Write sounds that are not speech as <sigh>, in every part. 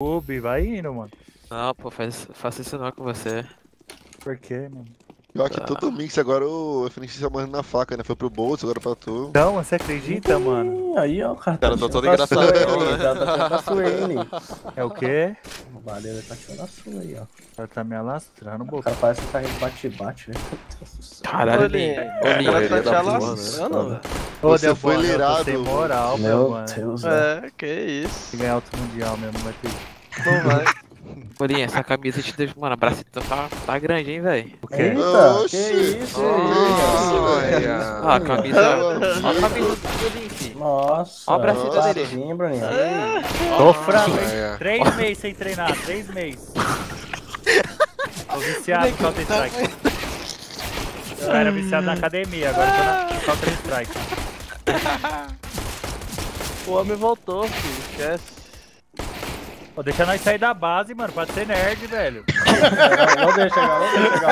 Ubi, vai indo, mano. Não, pô, faz, faça isso não com você. Por quê, mano? Pior que Ah. todo mix agora o FNX tá morrendo na faca, né? Foi pro bolso, agora pra tu. Então, você acredita, mano? Ih, Aí, ó, o cara. Cara, tá todo né? Tá tá Ney. É o quê? O Valeu tá tirando a sua aí, ó. O cara tá me alastrando, O boca. cara parece um carrinho de bate-bate, né? Meu Deus do céu. Caralho, Olha, Lin. o cara correria tá te porra, alastrando, velho. Ô, Você foi liderado, sem moral, meu, Meu mano. Deus. É, que isso. Se ganhar outro mundial mesmo, vai ter. Não vai. Lin, essa camisa te deixa. Mano, a bracita tá, tá grande, hein, velho. O quê? Eita, Oxi. que isso, Olha. Ah, a camisa. Ó a camisa do Lin, fi. Nossa. Ó a bracita tá dele. assim, Bruninho. Tô frango, hein? É. Três meses sem treinar, três meses. <laughs> Tô viciado no Counter Strike. Eu era viciado na academia, agora tô na Counter Strike. <laughs> O homem voltou, filho. Esquece. Pô, deixa nós sair da base, mano, pra ser nerd, velho. Não, não deixa não deixa.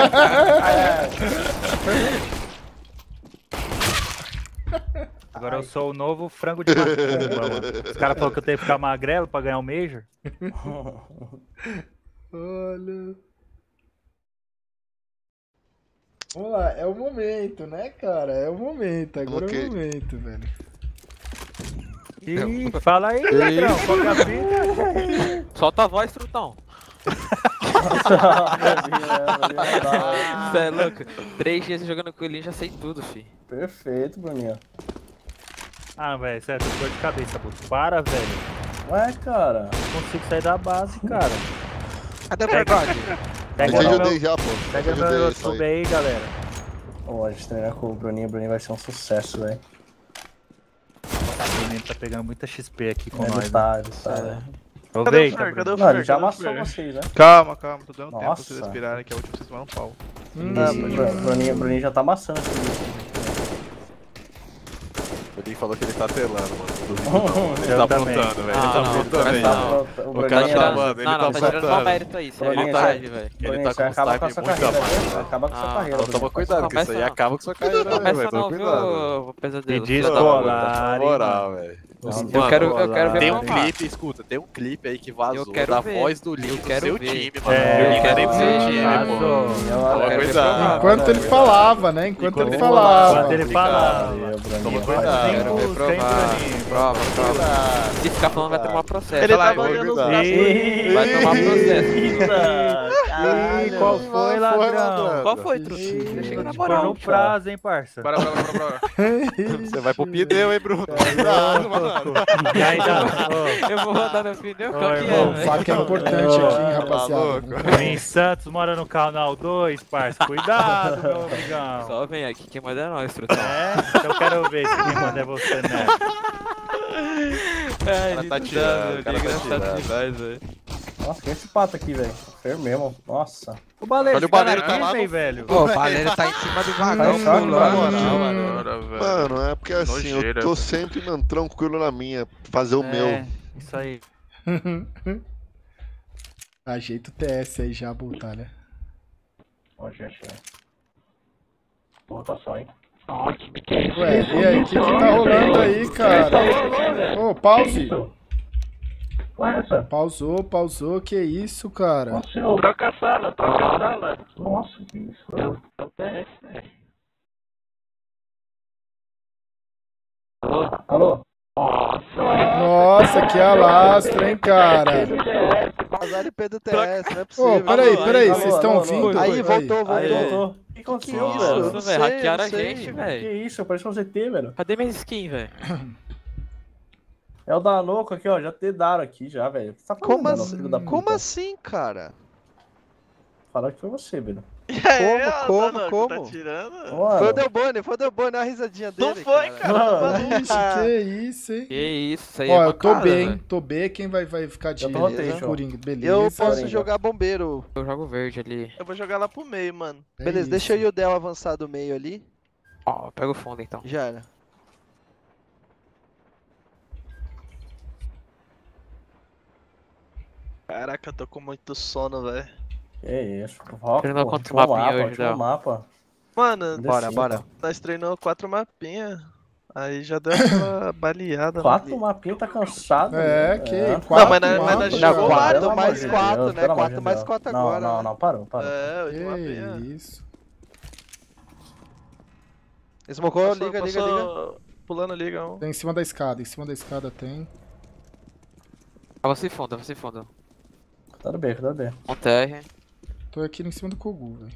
É, Agora eu sou o novo frango de macumba, <laughs> mano. Os caras falaram que eu tenho que ficar magrelo pra ganhar o Major. Olha. Vamos lá, é o momento, né, cara? É o momento, agora é Ok. o momento, velho. Ih, fala aí, qual que é a fita? <laughs> Solta a voz, trutão. Cê é <laughs> louco. Três dias jogando com o Lin, já sei tudo, fi. Perfeito, Bruninho. Ah, velho, sério, tô com dor de cabeça, pô. Para, velho. Ué, cara. Não consigo sair da base, cara. Cadê o pegode? Eu Pega ajudei meu, já, pô. pega Eu meu YouTube aí. galera. Ô, a gente treinar com o Bruninho, o Bruninho vai ser um sucesso, velho. O menino tá pegando muita XP aqui com Ele nós. né? tá, ele tá. Cadê o Fer? Cadê o Não, Fer? ele já amassou vocês, né? Calma, calma, tô dando tempo pra vocês Nossa. respirarem, que a última vocês tomaram um pau. Hum, Bru- Bruninho, já tá amassando esse. O Lin falou que ele tá telando, mano. <laughs> Ele Eu tá também. aprontando, velho. Ele Ah, tá não, aprontando mas aí. Tá, o cara tá mano, ele não, tá não, tá tirando acertando. mal mérito aí, isso é Bruninho, vontade, velho. Ele tá com um sua muito carreira, abaixo. velho. Você acaba com sua Ah, carreira. Então toma cuidado, que isso aí acaba com sua <laughs> carreira, né, velho? Toma cuidado. pesadelo. Na moral, velho. Não, Eu quero, eu quero ver Tem um mamar. clipe, escuta, tem um clipe aí que vazou Eu quero da ver. voz do Eu do quero seu ver. time, mano. É, seu eu time, quero pô. ver. Eu- Toma eu quero ver cuidado. provar, Enquanto velho. ele falava, né? Enquanto ele falava. Enquanto ele falava. Toma cuidado. Tem Quero ver provar. Prova, prova. Se ficar falando, vai tomar processo. Ele Vai, tá olhando os braços. Vai tomar processo. Ih, qual foi, ladrão? Qual foi? Ih, Chega na moral. no prazo, hein, parça? Bora, bora, bora, bora. <laughs> Você vai pro pneu, hein, Bruno? Cuidado, mano. E ainda, ô, Eu vou rodar no pneu, qual que é, O velho? fato é importante aqui, hein, Tá rapaziada. Vin Santos mora no canal 2, parça. Cuidado, meu amigão. Só vem aqui, quem manda é nós, truta. É? Então eu quero ver se quem manda é você, né? <laughs> É, cara tá tirando, tá engraçado tirando. demais, velho. Nossa, quem é esse pato aqui, velho? Feio mesmo. Nossa. O baleiro, Olha o baleiro tá aqui, lá no- véi, velho. Pô, o baleiro tá em cima do vagão pulando. mano. Mano, é porque assim, eu Nojeira. tô sempre, mano, tranquilo na minha. Fazer o meu. É, isso aí. <laughs> Ajeita o TS aí já, Butalha. Ó, gente. Volta só, hein? Ué, e aí, o que que tá rolando aí, cara? Ô, pause. Ué, essa? Pausou, pausou, que isso, cara? Troca a sala, troca a sala. Nossa, que isso? Eu tô TS, velho. Alô? Alô? Nossa, que alastro, hein, cara? Vazar LP do TS, não é possível. Ô, peraí, peraí, vocês estão ouvindo? Aí, voltou, voltou. Aí, voltou. O que aconteceu, isso? velho? Velho, hackearam a gente, Que velho. isso? Parece um ZT, velho. Cadê minha skin, velho? É o Danoco aqui, ó. Já te daram aqui, já, velho. Tá falando, Como assim? da? Como assim, cara? Falaram que foi você, velho. <laughs> Como, como, Tá como? tirando? Mano, Foi o Delbone, foi o Delbone, olha a risadinha dele. Não foi, cara. Mano, Ixi, que <laughs> isso, hein? Que isso, isso aí Ó, é eu tô mancada, B, hein? velho. Tô B, quem vai, vai ficar de Eu rotation. Coringa? Beleza. Eu posso Coringa. jogar bombeiro. Eu jogo verde ali. Eu vou jogar lá pro meio, mano. É Beleza, isso. deixa eu e o Del avançar do meio ali. Ó, pega o fundo então. Já era. Caraca, eu tô com muito sono, velho. Que isso. Foca, Treinou pô. contra o mapa, hoje, Del. mapa. Mano, Bora, bora. nós treinou quatro mapinhas. Aí já deu aquela <coughs> baleada. né? Quatro mapinhas tá cansado. É, né? que É. quatro Não, mas na- mas jogou. Não, quatro mais quatro, né? Quatro mais Deus. quatro Não, agora. Não, né? não, parou, parou. É, oito isso. Smocou, Passou- liga, liga, passou liga. Pulando, liga um. Tem em cima da escada, em cima da escada tem. Tava sem fundo, tava sem fundo. Cuidado B, cuidado B. Um TR. Tô aqui em cima do Kogu, velho.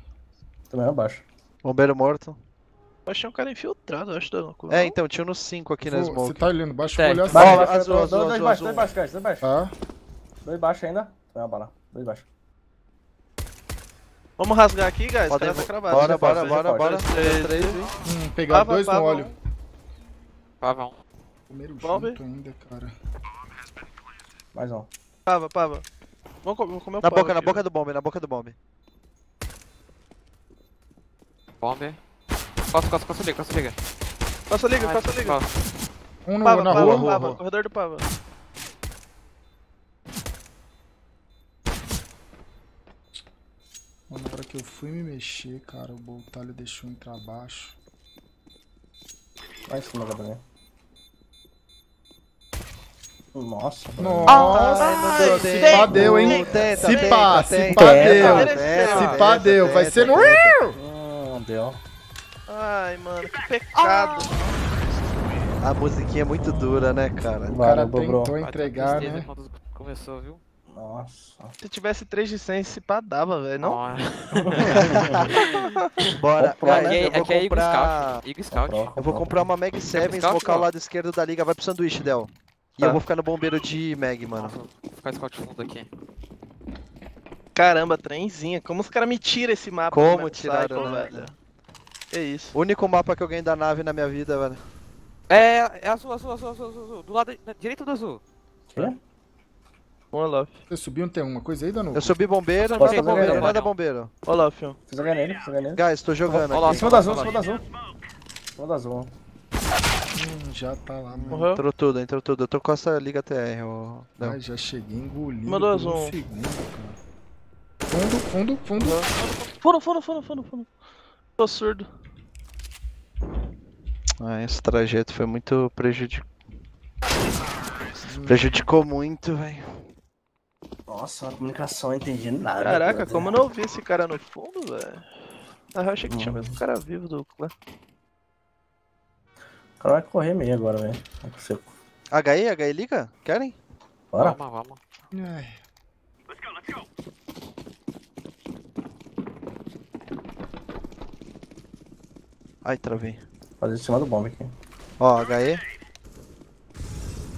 Também abaixo. Bombeiro morto. Eu achei um cara infiltrado, eu acho. Da... É, então, tinha no 5 aqui na smoke. Você tá olhando baixo, Tem. vou olhar Vai, assim. vai. Baixo, azul, dois, azul, dois azul, baixo, dois baixo, dois baixo. Tá? Dois baixo ainda. Tem uma bala. Dois baixo. Vamos rasgar aqui, guys. Podem- Cara tá cravado. Bora, bora, bora, bora. três, e- Hum, pegar Pava, dois no pava, óleo. Pava um. Primeiro Bombe. junto ainda, cara. Mais um. Pava, pava. Vamos comer, o Na boca, na boca do bombe, na boca do bombe. Bombe. Costa, costa, costa liga, costa liga. Costa liga, Ai, costa liga. Um no, Pava, na pava, rua. rua, pava. rua. Corredor do pava. Mano, Na hora que eu fui me mexer, cara, o Boltalho deixou entrar abaixo. Lá em cima, Gabriel. Nossa. Nossa, Ai, se pá deu, hein? Tenta, Se pá, se pá deu. Se pá deu, vai ser no... tenta. Hum, deu. Ai, mano, que pecado. A musiquinha é muito dura, né, cara? O cara Valeu, tentou ter entregar, né? quando começou, viu? Nossa. Se tivesse 3 de 100, se pá dava, velho. Não? <laughs> Bora, Comprou, guys, né? eu vou Aqui é Eagle comprar... Scout. Eagle Scout. Comprou. Eu vou comprar uma Mag 7, Scout, smocar o lado esquerdo da liga, vai pro sanduíche, Del. E Tá. eu vou ficar no bombeiro de Mag, mano. Nossa, vou ficar Scout fundo aqui. Caramba, trenzinha. Como os caras me tiram esse mapa? Como tiraram, né? velho? Que isso. O único mapa que eu ganhei da nave na minha vida, velho. É, é azul, azul, azul, azul, azul, azul. Do lado na direito do azul. Quê? Olaf. Você subiu, não tem alguma coisa aí, Danu? Eu subi bombeiro, Posso nada fazer bombeiro, ganhar? nada bombeiro. Olaf. Fiz a ganhar nele, fiz a ganhar nele. Guys, tô jogando aqui. Em cima da azul, em cima da azul. Em cima da azul. Hum, já tá lá, mano. Morreu? Entrou tudo, entrou tudo. Eu tô com essa liga TR, ô. Ai, já cheguei engolindo Mandou por um azul. segundo, cara. Fundo, fundo, fundo. Fundo, fundo, fundo, fundo, fundo. Tô surdo. Ah, esse trajeto foi muito prejudicado. Prejudicou muito, velho. Nossa, a comunicação, eu entendi nada. Caraca, brother. como eu não vi esse cara no fundo, velho? Real, eu achei que tinha mesmo um cara vivo do clã. O cara vai correr meio agora, velho. Não. HE, HE liga? Querem? Bora. Vamos, vamos. Ai, Ai, travei. Fazer em cima do bomb aqui. Ó, HE.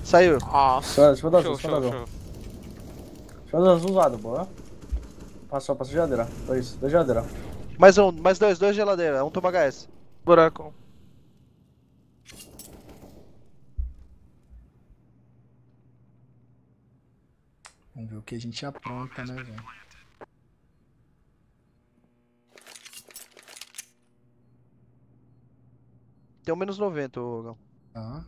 Saiu. Nossa. Em cima da azul, cima show, azul. cima da azul usado, boa. Passou, passou geladeira. Dois, dois geladeira. Mais um, mais dois, dois geladeira. Um toma HS. Buraco. Vamos ver o que a gente apronta, né, velho? Tem um menos 90, ô Gal. Tá.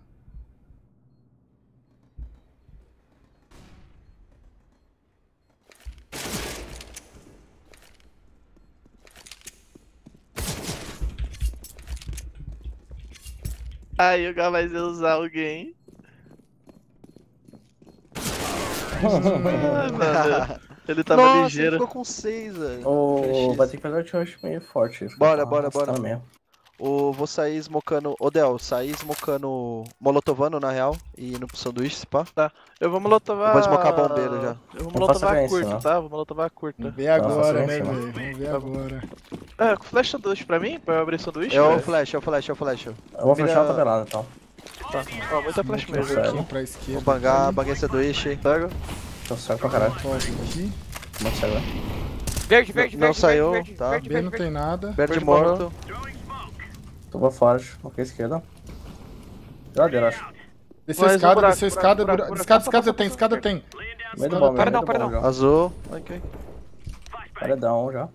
Aí o cara vai usar alguém. Mano. <laughs> Ele tava Nossa, ele ligeiro. ficou com 6, velho. Ô, X. vai ter que fazer o rush meio forte. Bora, Tá bora, bora. arrastando mesmo. O, vou sair smocando. Ô Del, sair smocando. Molotovando na real. E indo pro sanduíche, se pá. Eu vou molotovar. Eu vou desmocar bombeiro já. Eu vou molotovar curto, não. tá? Vou molotovar curta. Vamos ver agora, né, velho? Vamos ver agora. É, flash sanduíche pra mim? Pra eu abrir sanduíche? É o flash, é o flash, é o flash. Eu vou Mira- fechar a tabelada então. Tá. Ó, muita flash mesmo. Aqui pra Vou esquerda. bangar, banguei sanduíche. Pega. Tô certo pra caralho. Aqui. Como é que sai agora? Verde, verde, Não verde, saiu, verde, verde, tá. verde, B não verde, tem nada. Verde Verde morto. Tô pra forte. Ok, esquerda. Geladeira, acho. Desceu a um escada, buraco, desceu a buraco, escada. buraco, bura- buraco. Escada, escada tem, escada tem. Meio do bomb, Paredão, meio do paredão. Azul. Ok. Paredão já.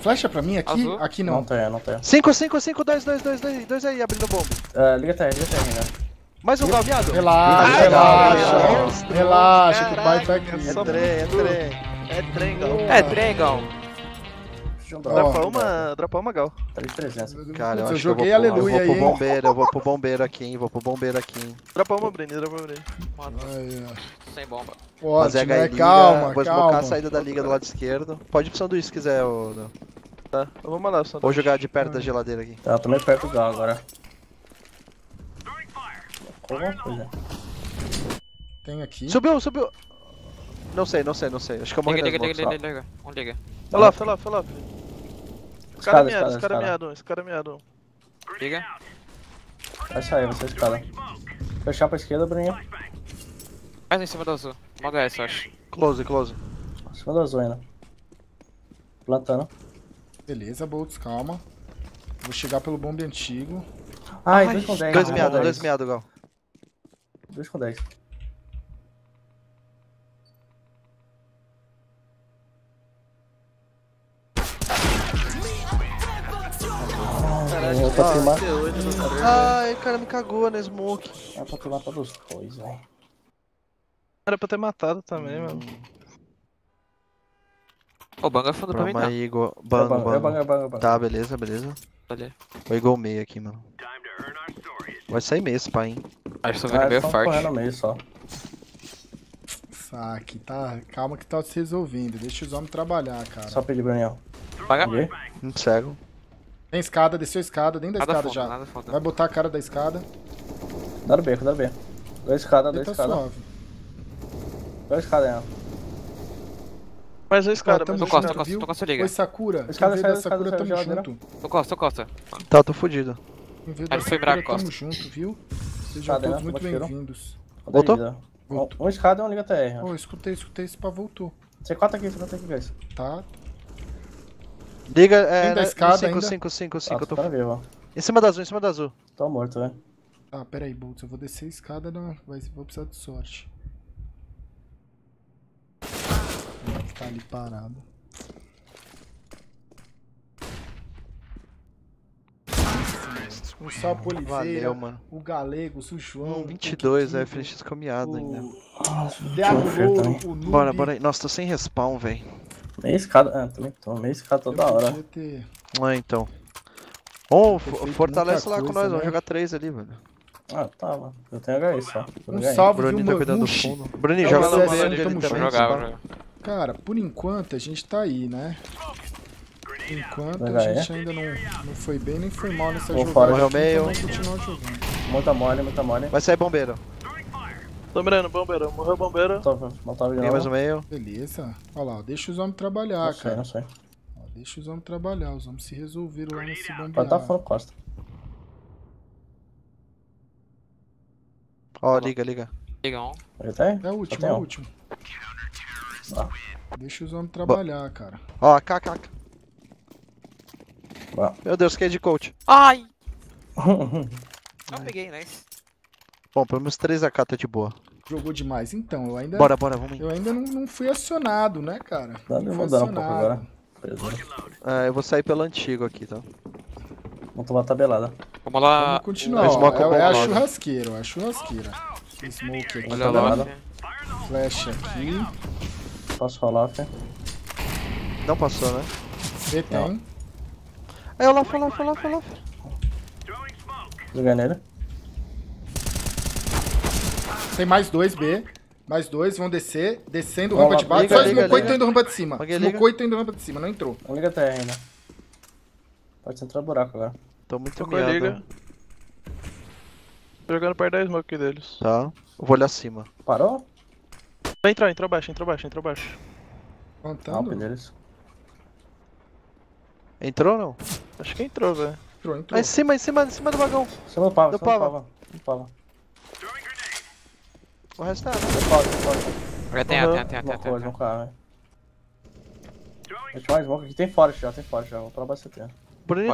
Flecha pra mim aqui? Azul? Aqui Não não. tem, não tem. 5, 5, 5, 2, 2, 2, 2, 2 aí, abrindo bomba. É, liga TR, liga TR, né? Mais um. Relaxa, Ai, relaxa. monstro. Relaxa que o pai tá aqui. É trem, é trem. É trem, gal. É, Drengão. de um drop. Dropa uma, dropa uma gal. 3,300. Cara, eu, eu acho que eu joguei vou pro- aleluia Eu aí, vou pro bombeiro, eu vou pro bombeiro aqui, hein? Vou pro bombeiro aqui, hein? Dropa uma, Brini, dropa uma, ó. Sem bomba. Fazer né? liga, Calma, vou esmocar calma. a saída da liga do lado esquerdo. Pode ir pro sanduíche se quiser, ô. Tá, eu vou mandar o sanduíche. Vou jogar de perto da geladeira aqui. Tá, eu tô meio perto do gal agora. Alguma coisa. Tem aqui. Subiu, subiu! Não sei, não sei, não sei. Acho que eu morri Liga, liga, liga, liga, liga. Um liga. Escada, Escada miado, escada, escada escada. miado, escada miado. Liga. Vai sair, vai ser escada. Fechar pra esquerda, Bruninho. Mais em cima do azul. S, eu acho. Close, close. Em cima da azul ainda. Plantando. Beleza, Boltz, calma. Vou chegar pelo bombe antigo. Ai, 2 com 10. Dois meados, dois meados, Gal. 2 com 10. Tô filmando. Ai, cara, me cagou na smoke. É pra tu matar dos dois, velho. Era pra ter matado também, mano. Ô, banga fundo pra mim, tá? Eagle. É Bango, bango, é é é bango. Tá, beleza, beleza. Ali. Vou Eagle meio aqui, mano. Vai sair meio esse pai, hein? Acho que tô Ah, vendo meio tão correndo forte. no meio só. Saque, tá? Calma que tá se resolvendo. Deixa os homens trabalhar, cara. Só pedir, Bruninho. Paga. Muito cego. Tem escada, desceu a escada, dentro da Nada escada fundo, já. nada fundo. Vai botar a cara da escada. Dá no beco, dá no beco. Dois escada, Ele dois tá escada. suave. Dois escada ainda. Mais uma escada, tamo mais Tô uma costa, escada. tô costa, tô costa, liga. Oi, Sakura. Escada escada Sakura, saiu, tamo geladeira. junto. Tô costa, tô costa. Tá, tô fudido. Ele foi Sakura, virar tamo costa. junto, viu? Sejam Escada, todos né? muito bem-vindos. Voltou? Um, Voltou. um escada e um liga TR. Pô, escutei, escutei, esse pá voltou. C4 aqui, C4 aqui, guys. Tá? Liga, é. Tem da né, escada 5, ainda? 5, 5, 5, Ah, eu tô. tá vivo. Em cima da azul, em cima da azul. Tô morto, velho. Ah, pera aí, Boltz, eu vou descer a escada, não. Vai, vou precisar de sorte. Ficar ali parado. Um salve pro Valeu, Oliveira, mano. o Galego, o João, Um 22, o é, FNX caminhado ainda. o Nossa, deixa eu ver Louro, o Noob. Bora, bora aí. Nossa, tô sem respawn, velho. Meia escada, ah, também tô. Meia escada Eu toda hora. ter- Ah, então. Fo- feito fortalece lá com nós, vamos né? jogar três ali, velho. Ah, tá, mano. Eu tenho HE só. Um HE. salve, Bruninho tá cuidando do fundo. Bruninho, É, joga o no tamo dele também. Jogar. Cara, por enquanto a gente tá aí, né? Por enquanto a gente ainda não, não foi bem nem foi mal nessa Vou jogada. fora. Morreu meio. vamos continuar jogando. Muita mole, muita mole. Vai sair bombeiro. Tô mirando, bombeiro. Morreu o bombeiro. Tô, Molotov de Tem mais um meio. Beleza. Olha lá, ó, deixa os homens trabalhar, Não sei, cara. não sei. Deixa os homens trabalhar, os homens se resolveram lá nesse Pode bombear. tá fundo costa. Ó, liga, liga. Liga um. Ele tem? É o último, é o último. Tá. Deixa os homens trabalhar, cara. Ó, AK. Bom. Meu Deus, que é de coach. Ai! <laughs> Não peguei, nice. Bom, pelo menos 3 AK tá de boa. Jogou demais. Então, eu ainda, Bora, bora, vamos. eu ainda não, não fui acionado, né, cara? Dá fui mudar um pouco agora. Beleza. É, eu vou sair pelo antigo aqui, tá? Vamos tomar tabelada. Vamos lá. Vamos continuar. ó. é É, é a churrasqueira, ó, é a churrasqueira. Smoke aqui. Olha lá. Flash aqui. Posso rolar, fé? Não passou, né? B tem. Aí, Olaf, Olaf, Olaf, Olaf. Joguei nele. Tem mais dois B. Mais dois, vão descer. Descendo Vamos rampa lá, de baixo. Só smocou e tô indo rampa de cima. Smocou e tô indo rampa de cima, não entrou. Não liga TR ainda. Pode entrar buraco agora. Tô muito a liga. Tô jogando perto da smoke aqui deles. Tá. Eu vou olhar acima. Parou? Vai entrar, entrou baixo, entrou baixo, entrou baixo. Não, Plantando. deles. Entrou ou não? Acho que entrou, velho. Entrou, Ah, entrou. em cima, em cima, em cima do vagão. Cima do pava, Do cima pava. pava. Do pava. O resto é do pava. Tem, tem, tem, tem, tem, tem. smocou, velho. Deixa mais smoke aqui. Tem forte já, tem forte já. Vou pra base CT.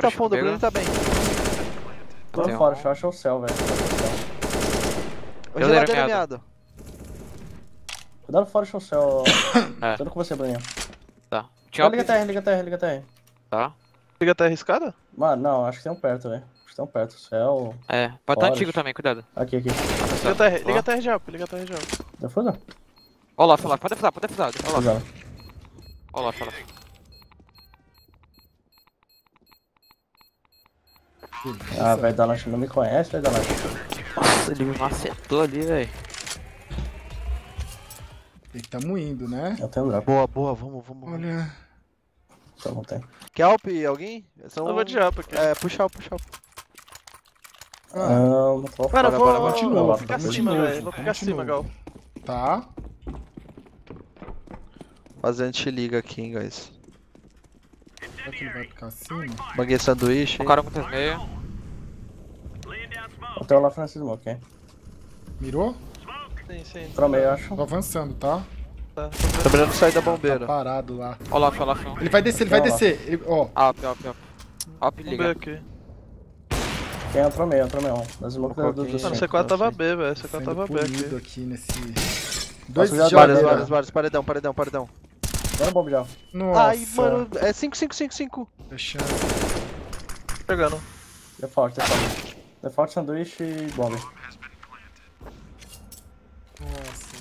Tá fundo. Bruninho tá bem. Tô um. fora, eu acho o céu, velho. O dei meado. Cuidado fora o céu. <coughs> É. Tudo com você, Bruninho. Tá. Um liga TR, liga TR, liga TR. Tá. Liga até arriscada? Mano, não, acho que tem um perto, velho. Um perto. Céu. É. Pode estar Fora. antigo também, cuidado. Aqui, aqui. Liga até, liga até RG up, liga até RG up. Defusa? Ó lá, ó lá. Pode defusar, pode defusar. Ó lá. Fusando. Ó lá. Ah, velho, da lanche não me conhece, velho, da lanche. Nossa, ele me macetou ali, velho. E tamo indo, né? Eu tenho drop. Boa, boa, vamos, vamos. Olha. Então não tem. Quer help alguém? São... Eu vou de up aqui. É, puxa puxa. Ah, não tô Mano, eu vou, de vou ficar acima, velho. Vou ficar acima, Gal. tá. Fazendo te liga aqui, hein, guys. Será que ele vai ficar acima? Banguei sanduíche. O cara muitas meia. Eu tenho lá Francis Smoke, hein? Mirou? Sim, sim. Meio, eu acho. Tô avançando, tá? Tá. Tá mirando sair da bombeira. Parado lá. Ó lá, ó lá. Ele vai descer, ele vai descer. Ele, ó, Up, up, up. Up, liga. aqui. Entrou meio, entrou meio. Das Smoke Mano, cinco. C4 tava B, velho. C4 sendo tava B aqui. aqui nesse... Dois de dar Vários, vários, vários. Paredão, paredão, paredão. Dá no bomb já. Nossa. Ai, mano, é 5, 5, 5, 5. Fechando. Pegando. Default, default. Default, sanduíche e bomb. Nossa.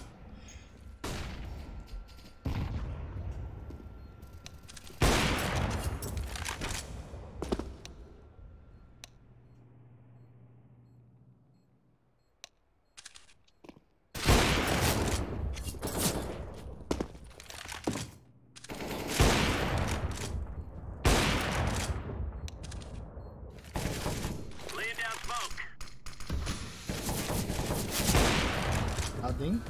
Nada, hein?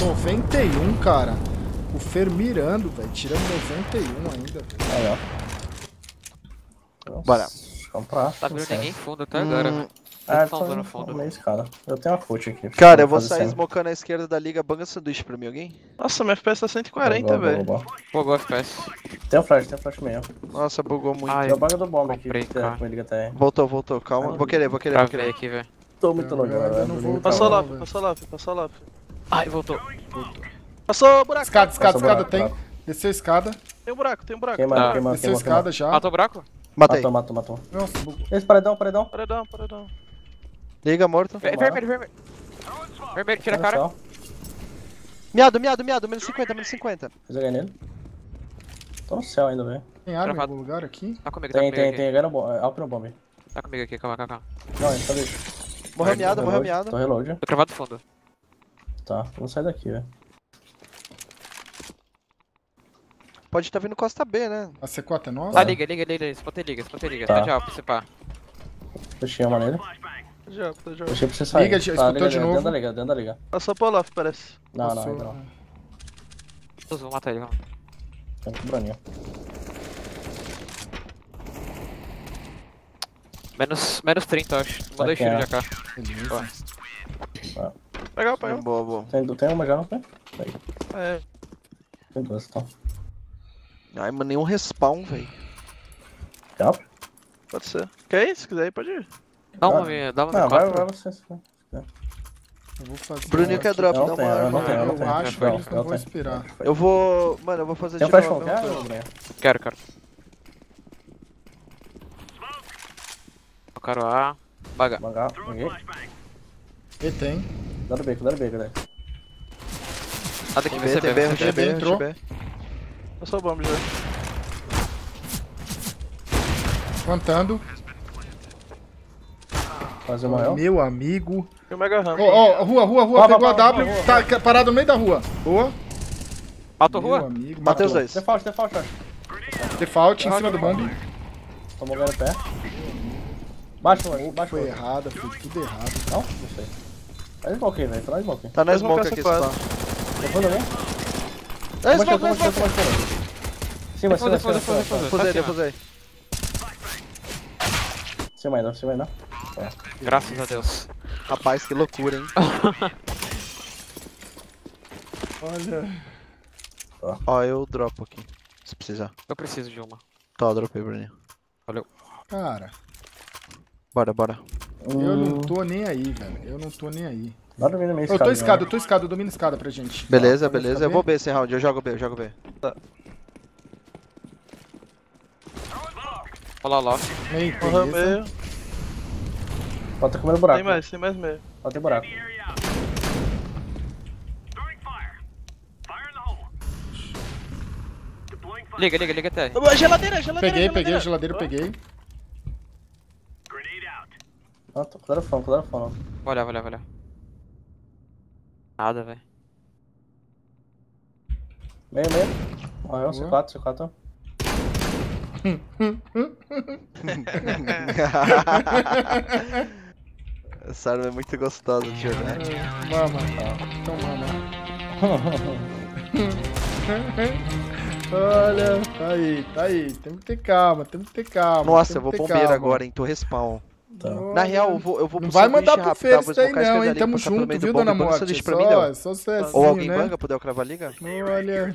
Noventa e um, cara. O Fer mirando, velho. Tirando 91 ainda, velho. Aí, ó. Bora. Comprar. Tá vendo ninguém fundo até agora, velho. Ah, Tá tô no fundo. meio escada. Eu tenho a foot aqui. Cara, eu vou sair sempre. smocando à esquerda da liga. Banga sanduíche pra mim, alguém? Nossa, meu FPS tá 140, Boa, boa, velho. boa. Fogou FPS. Tem o flash, tem o flash meio. Nossa, bugou muito. Ai, Tem o bug do bomb aqui. ele até. Voltou, voltou. Calma. Vou querer, vou querer, vou querer. aqui, velho. Tô muito Eu longe vou- Passou Tá lá, velho. passou lá, passou lá. Ai, voltou. Passou o buraco. Escada, escada, Passou escada tem. buraco. Desceu a escada. Tem um buraco, tem um buraco. Queimando, Tá. queimando, Desceu a escada já. Matou o buraco? Matei. Matou, matou, matou. Nossa, bugou. Esse paredão, paredão. Paredão, paredão. Liga, morto. Ver- Vermelho, vermelho. Vermelho, tira a cara. Miado, miado, miado. Menos 50, menos 50. Joguei nele. Tô no céu ainda, velho. Tem arma em algum lugar aqui? Tá comigo, tá Tem, comigo tem, aqui. tem. Ganha no bomb. Alp no bomb. Tá comigo aqui, calma, calma, calma. Não, ele tá deixa. Morreu miado, morreu miado. Tô reload. Tô cravado fundo. Tá, vamos sair daqui, velho. Pode estar vindo Costa B, né? A C4 é nossa? Tá, liga, liga, liga, spotei liga, spotei liga. Tá. Tá de alto, se pá. Fechei uma nele. Já, tá já. Deixei pra você sair. Liga, tá, escutou de liga, novo? Dentro da liga, dentro da liga. Passou pro Olaf, parece. Não, não, Passou. ainda não. Vou matar ele, vamos. Tem que braninho. Menos, menos 30, eu acho. Mandei Aqui, tiro de AK. Beleza. Legal, pegou. Boa, boa. Tem, tem uma já, não tem? É, Tem duas, então. Ai, mano, nenhum respawn, velho. Já? pode ser. Quer ir? Se quiser ir, pode ir. Dá uma, Ah. minha- dá uma Não, vai, M4. vai você. se for. Eu vou fazer. Bruninho quer drop, Eu dá não uma tenho, eu arma. não tenho, eu Eu acho que eles não eu vão esperar. Eu vou. Mano, eu vou fazer de flash novo. Bruninho? Quero, quero. Eu quero A. Baga. Mangá, ninguém. E tem. Dá no beco, dá no beco, daí. Ah, daqui Tem vai B, ser tem B, B, vai ser tem B. B, entrou. B. Passou o bomb já. Plantando. Fazer uma. Meu amigo. E o Mega Ramp. Ó, ó, rua, rua, rua. Ó, Pegou a W. ó. Tá ca- parado no meio da rua. Boa. Matou rua? amigo. Matei os dois. Default, default, acho. Default em cima do bomb. Tomou no pé. Baixa, baixa, baixa. Foi errada, foi tudo errado. Não? Não sei. Faz smoke aí, velho. Faz smoke. Tá na smoke aqui, Depois alguém? pá. É Toma smoke, toma é smoke. Cima, cima, cima. Defusei, Tá defusei. Cima ainda, cima ainda. Graças a Deus. Rapaz, que loucura, hein? <laughs> Olha. Ó, eu dropo aqui. Se precisar. Eu preciso de uma. Tá, eu dropei, Bruninho. Cara, Bora, bora. eu Hum. não tô nem aí, velho. Eu não tô nem aí. Vir no meio Eu tô escada, escada, né? eu tô escada, eu domino escada pra gente. Beleza, Tá, beleza. Eu vou? B esse round. Eu jogo B, eu jogo B. Olha lá, lá. Beleza. meio. Pode ter comendo buraco. Tem mais, tem mais mesmo. Pode ter buraco. Liga, liga, liga até. Geladeira, geladeira. Peguei, peguei, geladeira, peguei. Ah, tô com fome, com fome. Vou olhar, vou olhar, vou olhar. Nada, velho. Meio, meio. Morreu, C4, C4. Hum, hum, hum, hum. Essa arma é muito gostosa de jogar. Mama. Então mama. <laughs> Olha, tá aí, tá aí. Temos que ter calma, temos que ter calma. Nossa, eu vou bombeiro calma. agora, hein? Tô respawn. Tá. Na real, eu vou, eu vou Não vai mandar pro rápido, Fer tá? isso Vou daí esmocar a não, hein? Tamo junto, viu, dona Morte? sanduíche pra mim. Só, só sucessinho, Ou alguém né? banga pro Del cravar a liga? Olha,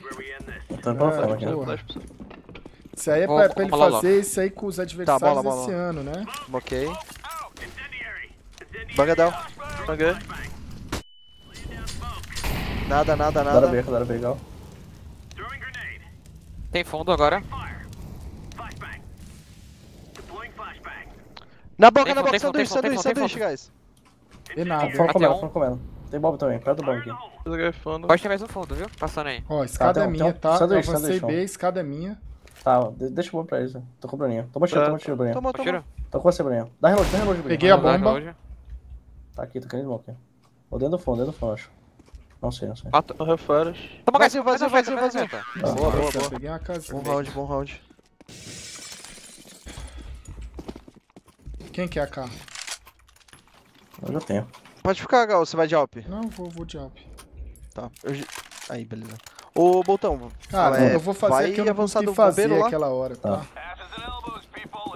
fama aqui. porra. Isso aí é pra, pra ele vamos fazer isso aí com os adversários bola, bola. esse ano, né? Ok. Banga Del. Banguei. Nada, nada, nada. B, dá B, legal. Tem fundo agora. Na boca, Tem na boca, tem tem sanduíche, tem sanduíche, tem sanduíche, guys. E nada. Até comendo, um. fomos comendo. Tem bomb também, perto do bomb aqui. Pode ter mais um fundo, viu? Passando aí. Ó, escada tem é minha, tem tá? Eu sanduíche, avancei sanduíche, B, escada é minha. Tá, de- deixa o bomb pra eles. né? Tô com o Bruninho. Toma tiro, toma tiro, Bruninho. Toma, toma. Tô com você, Bruninho. Dá reload, dá reload, Bruninho. Peguei a bomba. Tá aqui, tá querendo smoke. Ou dentro do fundo, dentro do fundo, acho. Não sei, não sei. Mato. Morreu fora. Toma Vazio, vazio, vazio, vazio. Boa, boa, boa. Peguei uma casinha. Bom round, bom round. Quem que é a K? Eu já tenho. Pode ficar, Gal, você vai de Alp. Não, vou, vou de Alp. Tá. Eu... Aí, beleza. Ô, Boltão, Cara, é, eu vou fazer vai o que eu não consegui fazer lá. aquela hora, tá? Tá.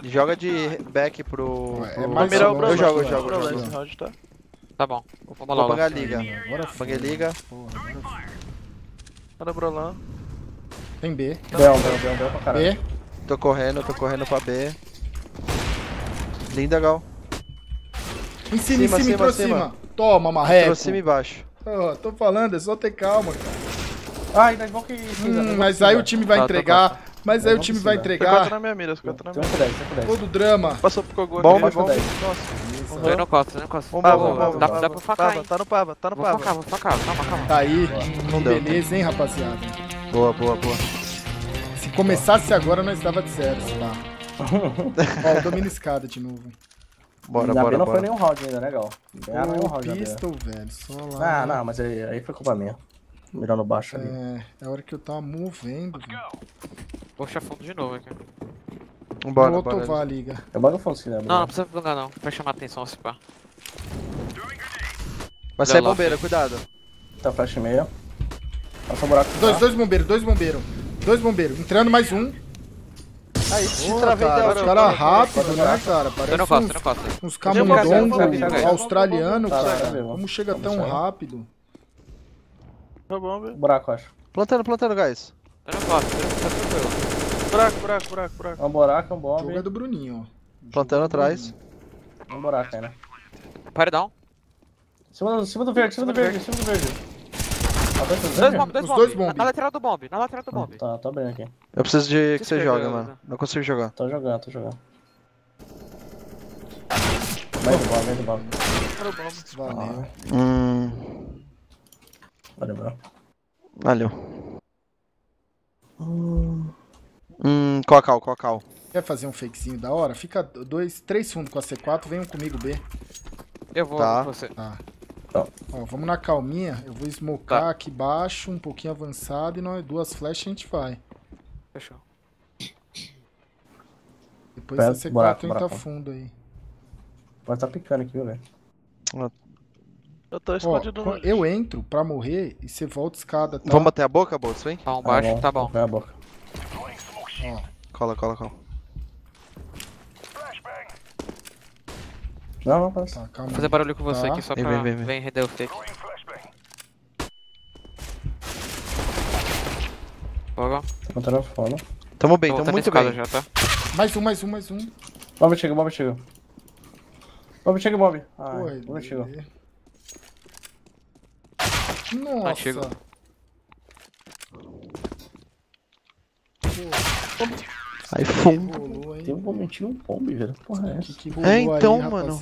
joga de back pro... Ué, é pro- mais o. Eu jogo, eu jogo, eu jogo. Tá? Tá bom. Vamos Vou logo. bangar a liga. Foi. Banguei liga. Tá no Brolan. Tem B. Bel, bel, bel, bel pra caralho. B. Tô correndo, tô correndo pra B. Linda, Gal. Em cima, em Cima, cima, entrou cima, cima. Toma, marreco. Entrou cima e baixo. Ó, tô falando, é só ter calma, cara. Ah, ainda bom que... Hum, mas aí o time vai Tá, tô entregar. Mas aí o Vamos time vai né? Ficou entregar. na minha mira, ficou na Tem minha com 10, tem com 10. Todo drama. Passou pro Kogu Bomba, aqui. bomba. Isso. Eu não costo, eu não costo. Bomba, Pava, bomba, bomba. Dá, dá pra facar? Tá no Pava, tá no Vou Pava. focar, vou focar. Calma, calma. Tá aí. Não Que deu. beleza, hein, rapaziada. Boa, boa, boa. Se começasse agora, nós dava de zero, se pá. <laughs> Ó, domina escada de novo. Bora, B bora, não foi nenhum round ainda, né, Gal? Ganharam nenhum round B. pistol, velho. Só lá. Ah, não, mas aí, aí foi culpa minha. Mirando baixo ali. É, é a hora que eu tava movendo, puxar fundo de novo aqui. Bora, Vou bora. tovar a liga. Eu bago o fundo se quiser. Não, não precisa bugar não. Pra chamar atenção, se pá. Vai sair bombeira, cuidado. Tá flash e meia. Passa um buraco. Dois, dois bombeiros, dois bombeiros. Dois bombeiros. Entrando mais um. Aí, se Pô, travei cara, dela. os caras rápidos, né, cara? Parece não costo, uns, eu não uns camundongos australianos, Tá, cara. Como chega tão rápido? Tá bom, velho. Buraco, acho. Plantando, plantando, guys. Eu não gosto, eu não gosto. Buraco, buraco, buraco, buraco. É um buraco, é um O bomb. jogo é do Bruninho, ó. Plantando atrás. Um buraco aí, né? Paredão. Cima do, cima do verde, cima do verde, cima do verde. Tá dentro do Dois bomb, dois Os bomb. dois bomb. Na lateral do bomb, na lateral do bomb. Tá, tô abrindo aqui. Eu preciso de que você joga, né? mano. Não consigo jogar. Tô jogando, tô jogando. Meio do bomb, meio do bomb. Valeu. Hum. Valeu, bro. Valeu. Hum, Coacal, Coacal. Quer fazer um fakezinho da hora? Fica dois, três fundos com a C4, venham comigo B. Eu vou Tá. com você. Tá. Tá. Ó, vamos na calminha. Eu vou smocar Tá. aqui baixo, um pouquinho avançado e nós duas flechas a gente vai. Fechou. Depois Pera, a C4 buraco, entra fundo aí. Pode tá picando aqui, viu, velho? Eu tô Ó, escondido no... quando eu entro pra morrer e você volta escada, tá? Vamos bater a boca, Boltz, vem? Tá um baixo, tá bom. Foi a boca. Cola, cola, cola. Não, não, parece. Tá, calma. Vou fazer barulho com você Tá. aqui só Vem, pra vem, vem, vem. vem render o fake. Fogo. Tô contando foda. Tamo bem, Tô tamo muito bem. já, tá? Mais um, mais um, mais um. Bob chega, Bob chega. Bob chega, Bob. Ah, Porra, Bob chegou. Nossa. Antigo. Aí, fum. Tem um momentinho um bomb, velho. Porra, é O que, essa? que rolou É, então, aí, mano.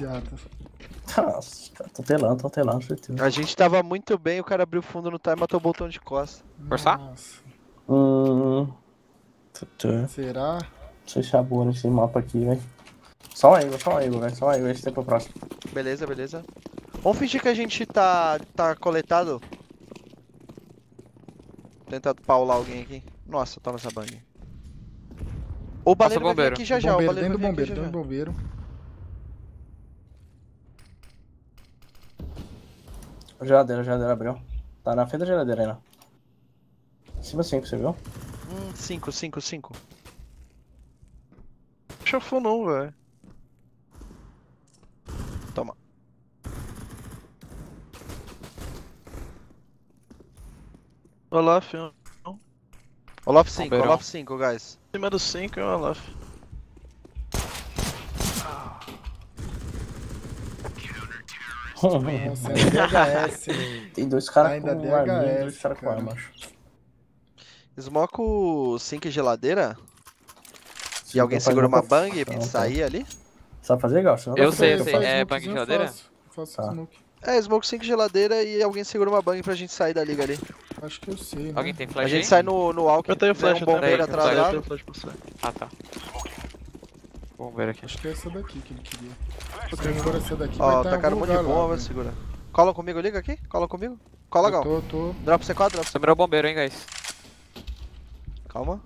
Nossa, tô telando, tô telando, certeza. A gente tava muito bem, o cara abriu fundo no time e matou o botão de costa. Forçar? Nossa. Hum. Tu, tu. Não Será? sei se é boa nesse mapa aqui, velho. Só um Eagle, só um Eagle, velho. Só um Eagle, esse tempo é o próximo. Beleza, beleza. Vamos fingir que a gente tá, tá coletado. Tentar paular alguém aqui. Nossa, toma essa bang. O baleiro vai vir bombeiro. aqui já já, o bombeiro, baleiro dentro do bombeiro, dentro do bombeiro. Geladeira, geladeira abriu. Tá na frente da geladeira ainda. Cima 5, você viu? Hum, 5, 5, 5. Chafou não, velho. Olaf, em Olaf 5, Bombeirão. Olaf 5, guys. cima do 5 é o Olaf. Nossa, é DHS. <laughs> Tem dois caras com DHS, arminha e dois caras com arma. Smoco 5 geladeira. E Sim, alguém então faz segura uma bang pra sair ali? Sabe fazer não Eu sei, eu fazendo, sei. É bang eu geladeira? faço. Faço Tá. smoke. É, Smoke 5 geladeira e alguém segura uma bang pra gente sair da liga ali. Acho que eu sei, né? Alguém tem A flash gente aí? sai no, no walk, Eu tenho tem flash, um eu tenho bombeiro flash, eu atrasado. tenho flash pra você. Ah, tá. Bombeiro aqui. Acho que é essa daqui que ele queria. Se for essa daqui, Ó, vai tá tacaram um monte de bomba, segura. Cola comigo, liga aqui, cola comigo. Cola, Gal. Tô, tô. Drop C4, drop C4. Sobrou bombeiro, hein, guys. Calma.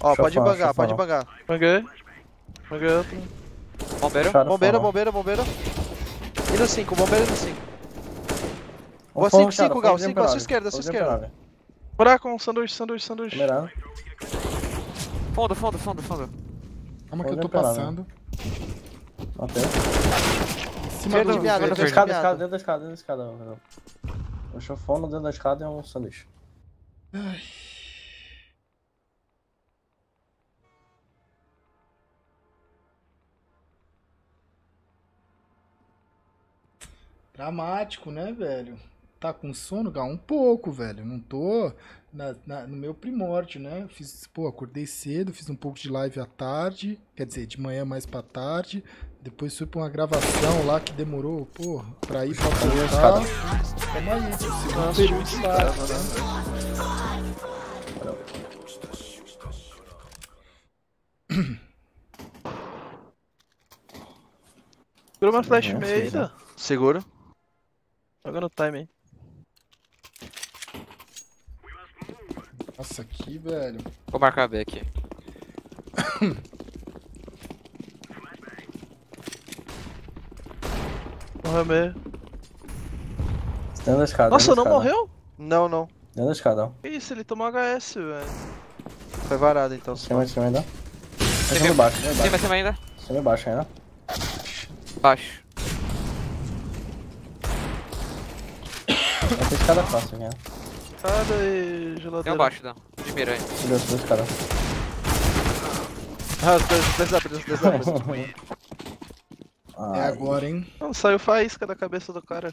Ó, Deixa pode bangar, pode bangar. Banguei. Banguei outro. Bombeiro. Bombeiro, bombeiro, bombeiro. E no 5, bombeiro e no 5. Vou Vamos 5, fora, 5, cara, Gal. vamos 5 à sua esquerda, à sua esquerda. Buraco, um sanduíche, sanduíche, sanduíche. Temperado. Fundo, fundo, fundo, fundo. Calma que eu tô né? passando. Matei. Em cima do verde. Dentro da escada, escada, dentro da escada, dentro da escada. O chofono dentro da escada é um sanduíche. Dramático, né, velho? Tá com sono, Gal? Um pouco, velho. Não tô na- na- no meu primórdio, né? Fiz, pô, acordei cedo, fiz um pouco de live à tarde. Quer dizer, de manhã mais pra tarde. Depois fui pra uma gravação lá que demorou, pô, pra ir pra voltar. Tamo aí, segundo período de live, né? Segura uma flash meia ainda. Seguro. Joga no time aí. Nossa, aqui, velho. Vou marcar B aqui. Morreu meio. Dentro da escada. Nossa, não escada. morreu? Não, não. Dentro da escada, ó. Que isso, ele tomou HS, velho. Foi varado então. Em cima ainda. Em cima e baixo, cima baixo. Cima, ainda. Cima baixo ainda. Baixo. Vai ter escada fácil aqui, né? Escada e Tem geladeira. um baixo, não. Primeiro aí. Subiu a escada. Ah, os dois, dois up, dois, dois <laughs> up. É agora, hein? Não, saiu faísca da cabeça do cara.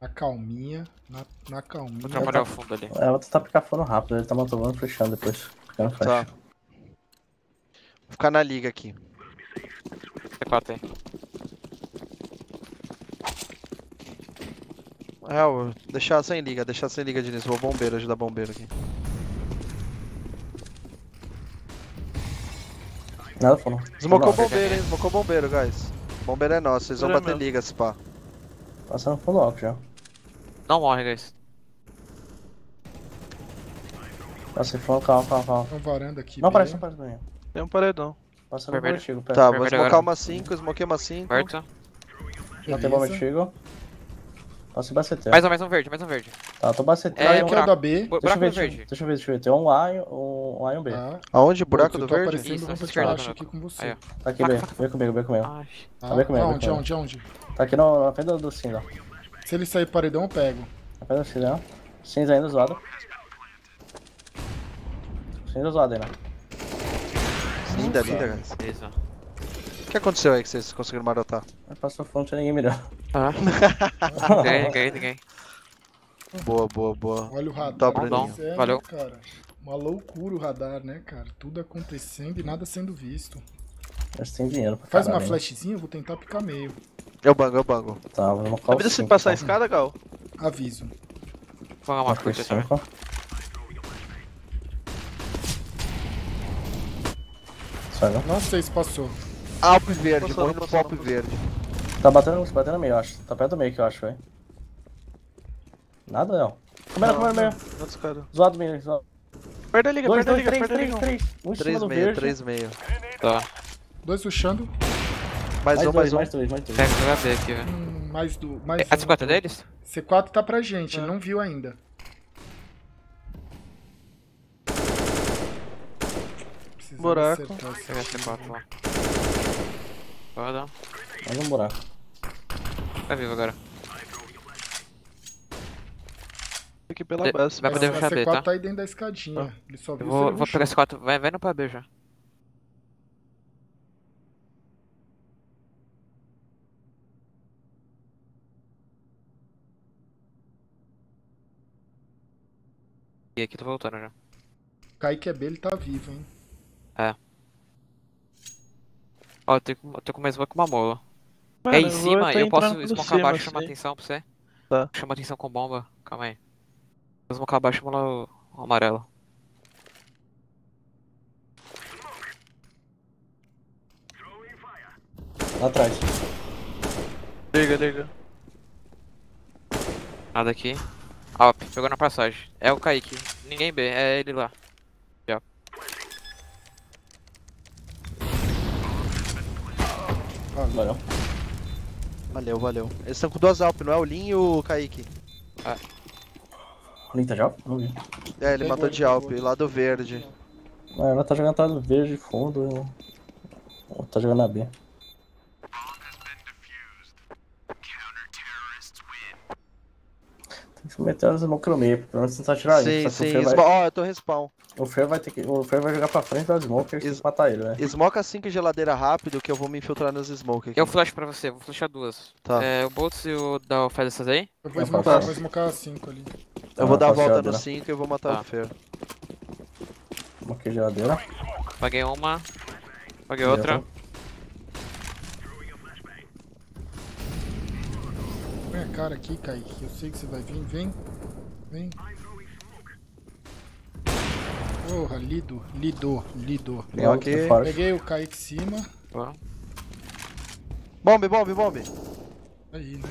Na calminha. Na, na calminha. Vou trabalhar o fundo ali. É, tentar picar fora rápido, ele tá motovando fechando depois. Ficando flash. Tá. Vou ficar na liga aqui. C4 aí. É, eu- deixar sem liga, deixar sem liga de início. Vou bombeiro, ajudar bombeiro aqui. Nada foram. Smocou bombeiro, hein? Smocou bombeiro, guys. Bombeiro é nosso, vocês vão é bater meu. liga, se pá. Passando fundo alto já. Não morre, guys. Passei fundo, calma, calma, calma. Uma varanda aqui. Não aparece, não aparece pra mim. Tem um paredão. Passando Vermelho. por pera. Tá, vou Vermelho smocar agora. uma 5, smoquei uma 5. Aberto. Não tem bomba antigo. Passei baceteiro. Mais um, mais um verde, mais um verde. Tá, tô baceteiro. É, Aí um... que é o da B. Deixa eu Buraco ver, do deixa, eu- verde. deixa eu ver, deixa eu ver. Tem um A e um, um A e um B. Tá. Aonde? Buraco do verde? Isso, aqui com você. Aí. Tá aqui, B. Vem comigo, vem comigo. Ai, Tá? Vem comigo, vem Aonde, comigo. aonde, aonde? Tá aqui no, na frente do, cinza. Se ele sair paredão, eu pego. Na frente do cinza. Cinza ainda zoado. Cinza zoado ainda. Linda, linda, guys. beleza que aconteceu aí que vocês conseguiram marotar? Passou fonte e ninguém melhor. Ah. <laughs> ninguém, ninguém, ninguém. Boa, boa, boa. Olha o radar. Tá bom. É, Valeu. Cara, uma loucura o radar, né, cara? Tudo acontecendo e nada sendo visto. Acho tem dinheiro pra Faz uma flashzinha, eu vou tentar picar meio. Eu bango, eu bango. Tá, vamos colocar. Avisa se passar a tá. escada, Gal? Aviso. Vou falar uma coisa também. Nossa, esse passou. Alpe verde, no passou, pop passou. verde. Tá batendo, tá batendo no meio, eu acho. Tá perto do meio que eu acho, velho. Nada, não. Câmera, câmera, meio. Outros caras. Zoado meio, zoado. Perde a liga, Dois, perde a liga, três, perde a três, liga. três. Um em cima do 3 meio, verde. 3 meio. Tá. Dois puxando. Mais Mais um, dois, mais um. mais dois, mais dois. Pega o HB aqui, velho. Hum, mais do. Mais A um. C4 é deles? C4 tá pra gente, ele não viu ainda. Buraco. Pega a time, C4 velho. Lá. Foda. Mais um buraco. Tá vivo agora. Aqui pela De- base. vai poder puxar B, C4 tá? tá aí dentro da escadinha. Ele só viu Eu vou, vou pegar esse 4. Vai, vai no pra B já. E aqui tô voltando já. Kaique é B, ele tá vivo, hein? Ó, eu tenho, eu tô com mais uma com uma mola. Mano, é em cima, tá eu posso smocar abaixo e chamar assim. atenção pra você. Tá. Chama atenção com bomba. Calma aí. Vou smocar abaixo e molar o, o amarelo. Lá atrás. Liga, liga. Nada aqui. Ah, pegou na passagem. É o Kaique. Ninguém B, é ele lá. Valeu. Valeu, valeu. Eles estão com duas Alp, não é o Lin e o Kaique. Linta já? Não vi. É, ele matou de Alp, lado verde. Ah, ela tá jogando atrás do verde, fundo. Ou Tá jogando na B. Tem que meter as smoke no meio, pelo menos tentar tirar sim, ele. Só que sim. o Fer Smo- vai, Ó, eu tô respawn. O Fer vai ter que. O Fer vai jogar pra frente da smoke e matar ele, né? Smoke 5 geladeira rápido que eu vou me infiltrar nos smoke aqui. Eu flash pra você, vou flashar duas. Tá. É, o Boltz e o da Fed essas aí? Eu vou Eu smocar, vou smocar 5 ali. Eu vou Ah, dar a volta geladeira. no 5 e eu vou matar Tá. o Fer. Smoke geladeira. Paguei uma. Paguei outra. Põe a cara aqui, Kaique. Eu sei que você vai vir. Vem. Vem. Porra, lido, lido, lido. Legal aqui. Fora. Peguei o Kaique em cima. Boa. Bombe, bombe, bombe. Aí, né?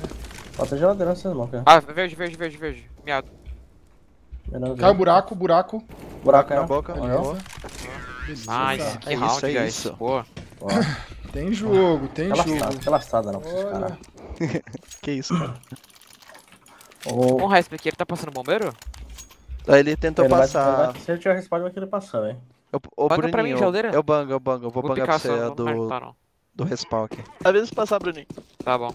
Bota geladeira nessa smoke, né? Ah, verde, verde, verde, verde. Miado. Caiu o buraco, buraco. Buraco na é. boca. Olha. Beleza. Nice, que É round, isso, é guys. isso. Boa. Ó, <coughs> Tem jogo, tem Relaxado, jogo. relaxada não, pra esses Olha. caras. <laughs> Que isso, cara. O- Um resp aqui, ele tá passando bombeiro? Aí ele tentou ele passar. vai- se ele tiver respawn, vai querer passar, velho. Ô, Banga pra mim, Bruninho, geladeira. eu bango, eu bango. Eu vou, Vou bangar pra você a do, não. do respawn aqui. Às vezes passar, Bruninho. Tá bom.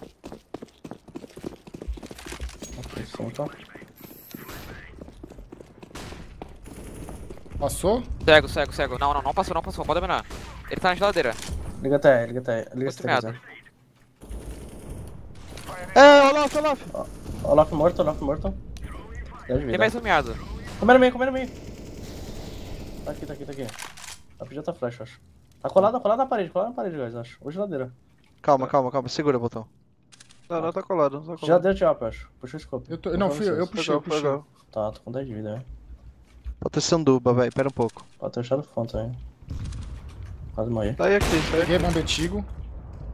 Passou? Cego, cego, cego. Não, não, não passou, não passou. Pode dominar. Ele tá na geladeira. Liga até, liga até. Liga até. meado. É, Olaf, Olaf. Olaf morto, Olaf morto. Tem mais um miado. Comer no meio, comer no meio. Tá aqui, tá aqui, tá aqui. Tá pedindo outra flash, eu acho. Tá colado, colado na parede, colado na parede, guys, eu acho. Ou geladeira. Calma, calma, calma. Segura o botão. Não, não tá colado, não tá colado. Geladeira de up, eu acho. Puxa o scope. Eu tô- não, fui eu, eu puxei, eu puxei. Tá, tô com 10 de vida, velho. Pode ter sanduba, velho. Pera um pouco. Pode ter deixado fonte aí. Quase morri. Tá aí aqui, tá aí. Peguei bomba antigo.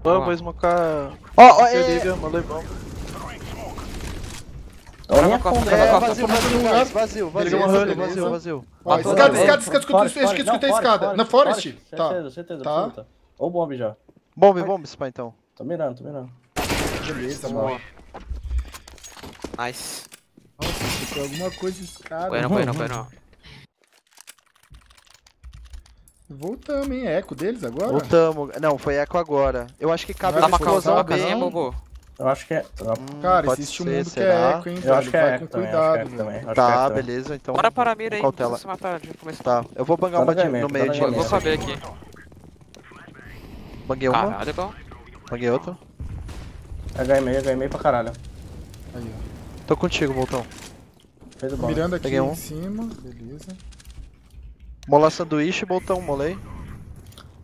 Vamos, vou smocar. Ó, ó, é, mandei bomba. Copa, é, né? Copa. vazio, vazio, vazio, vazio, vazio, escada, escada, escada, escada. Na Forest? Tá. Certeza, certeza, Tá. Ou bomb já. Bombe, bombe, spa então. Tô mirando, tô mirando. Beleza, mano. Nice. Nossa, tem alguma coisa escada. Foi não, foi não, foi não. Voltamos, hein? É eco deles agora? Voltamos. Não, foi eco agora. Eu acho que cabe uma explosão casinha, bem. Eu acho que é. Hum, Cara, pode existe um ser, mundo que será? é eco, hein, Eu velho? acho que é Vai eco com acho que é cuidado, também. Acho que é Tá, beleza, então. Bora para a mira aí, Cautela. precisa se matar de começo. Tá, eu vou bangar uma de- no meio de Vou, GM. vou saber aqui. Banguei uma, Caralho, igual. banguei outra. HM, HM pra caralho. Aí, ó. Tô contigo, Voltão. Fez o bom. mirando aqui Peguei um. em cima. Beleza. Molar sanduíche, Voltão, molei.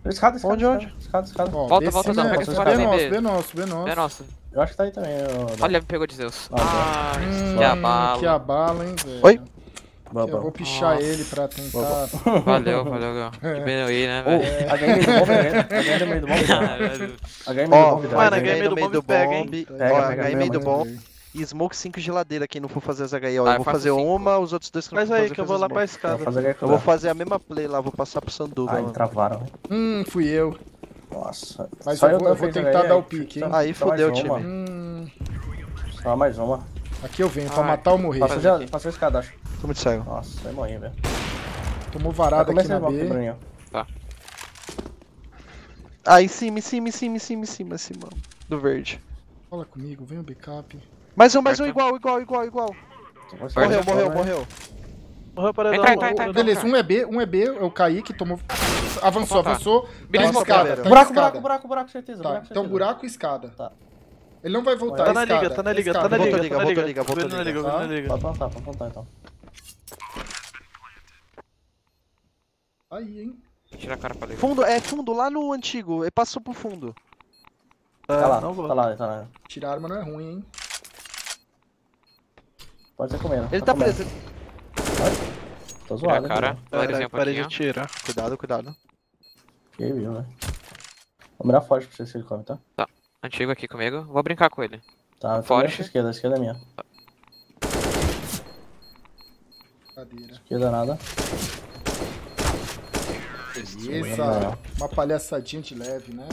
Escada, escada. Onde, escada, Escada, escada. Ó, Volta, volta, não, pega esse B nosso, B. B nosso, B nosso. É. Eu acho que tá aí também. ô, Olha, me pegou de Zeus. Ah. Ah, Hum, que abalo. Que abala, hein, velho. Oi? Boa, Eu boa. vou pichar Nossa. ele pra tentar. <laughs> Valeu, valeu, Gal. Que bem aí, né, velho? a game do bomb é A game meio do bomb Caralho. A game do bomb Mano, a game do meio do bomb <laughs> pega, hein? HI meio do bomb. E smoke 5 geladeira quem não for fazer as HI, ó. Ah, Eu eu vou fazer cinco. uma, os outros dois que não Mas aí fazer que eu vou lá smoke. pra Vou escada. Eu vou fazer a mesma play lá, vou passar pro Sanduga, Ai, mano. travaram. Hum, fui eu. Nossa. Mas Só eu vou- eu vou tentar dar o aí, pique, hein? Aí uma. time. Hum, Só mais uma. aqui eu venho, pra Ai. matar ou morrer. Passou, já, passou a escada, acho. Tô muito cego. Nossa, vai morrer, velho. Tomou varada aqui na a smoke, B. Bruninho. Ah, em cima, em cima, em cima, em cima, em cima, em cima. Do verde. Fala comigo, vem o backup. Mais um, mais um, igual, igual, igual, igual. Você Morreu, morreu, né? morreu. Morreu para Entra, entra, entra. Beleza, um é B, um é B, eu caí que tomou. Avançou, Tá. avançou. Tá Beleza, em escada, tá Buraco, escada. buraco, buraco, buraco, certeza. Tá, buraco, então buraco e escada. Tá. Ele não vai voltar. Tá na escada, liga, tá na liga, tá na Volta liga, liga, tá na volta liga. liga, volta Vou na liga. liga, vou Tá? na liga. Pode plantar, pode plantar então. Aí, hein? Tira a cara pra ler. Fundo, é fundo, lá no antigo. Ele passou pro fundo. Tá lá, não vou. tá lá, tá lá. Tirar arma não é ruim, hein? Pode ser comendo. Ele tá comendo. preso. Tô Tira a zoado. cara. Larizinho um Para de tirar. Cuidado, cuidado. né? Que viu, velho. Vou mirar forte pra você se ele come, tá? Antigo aqui comigo. Vou brincar com ele. Tá, Forte. esquerda, a esquerda é minha. Cadeira. Esquerda nada. Beleza. Uma palhaçadinha de leve, né?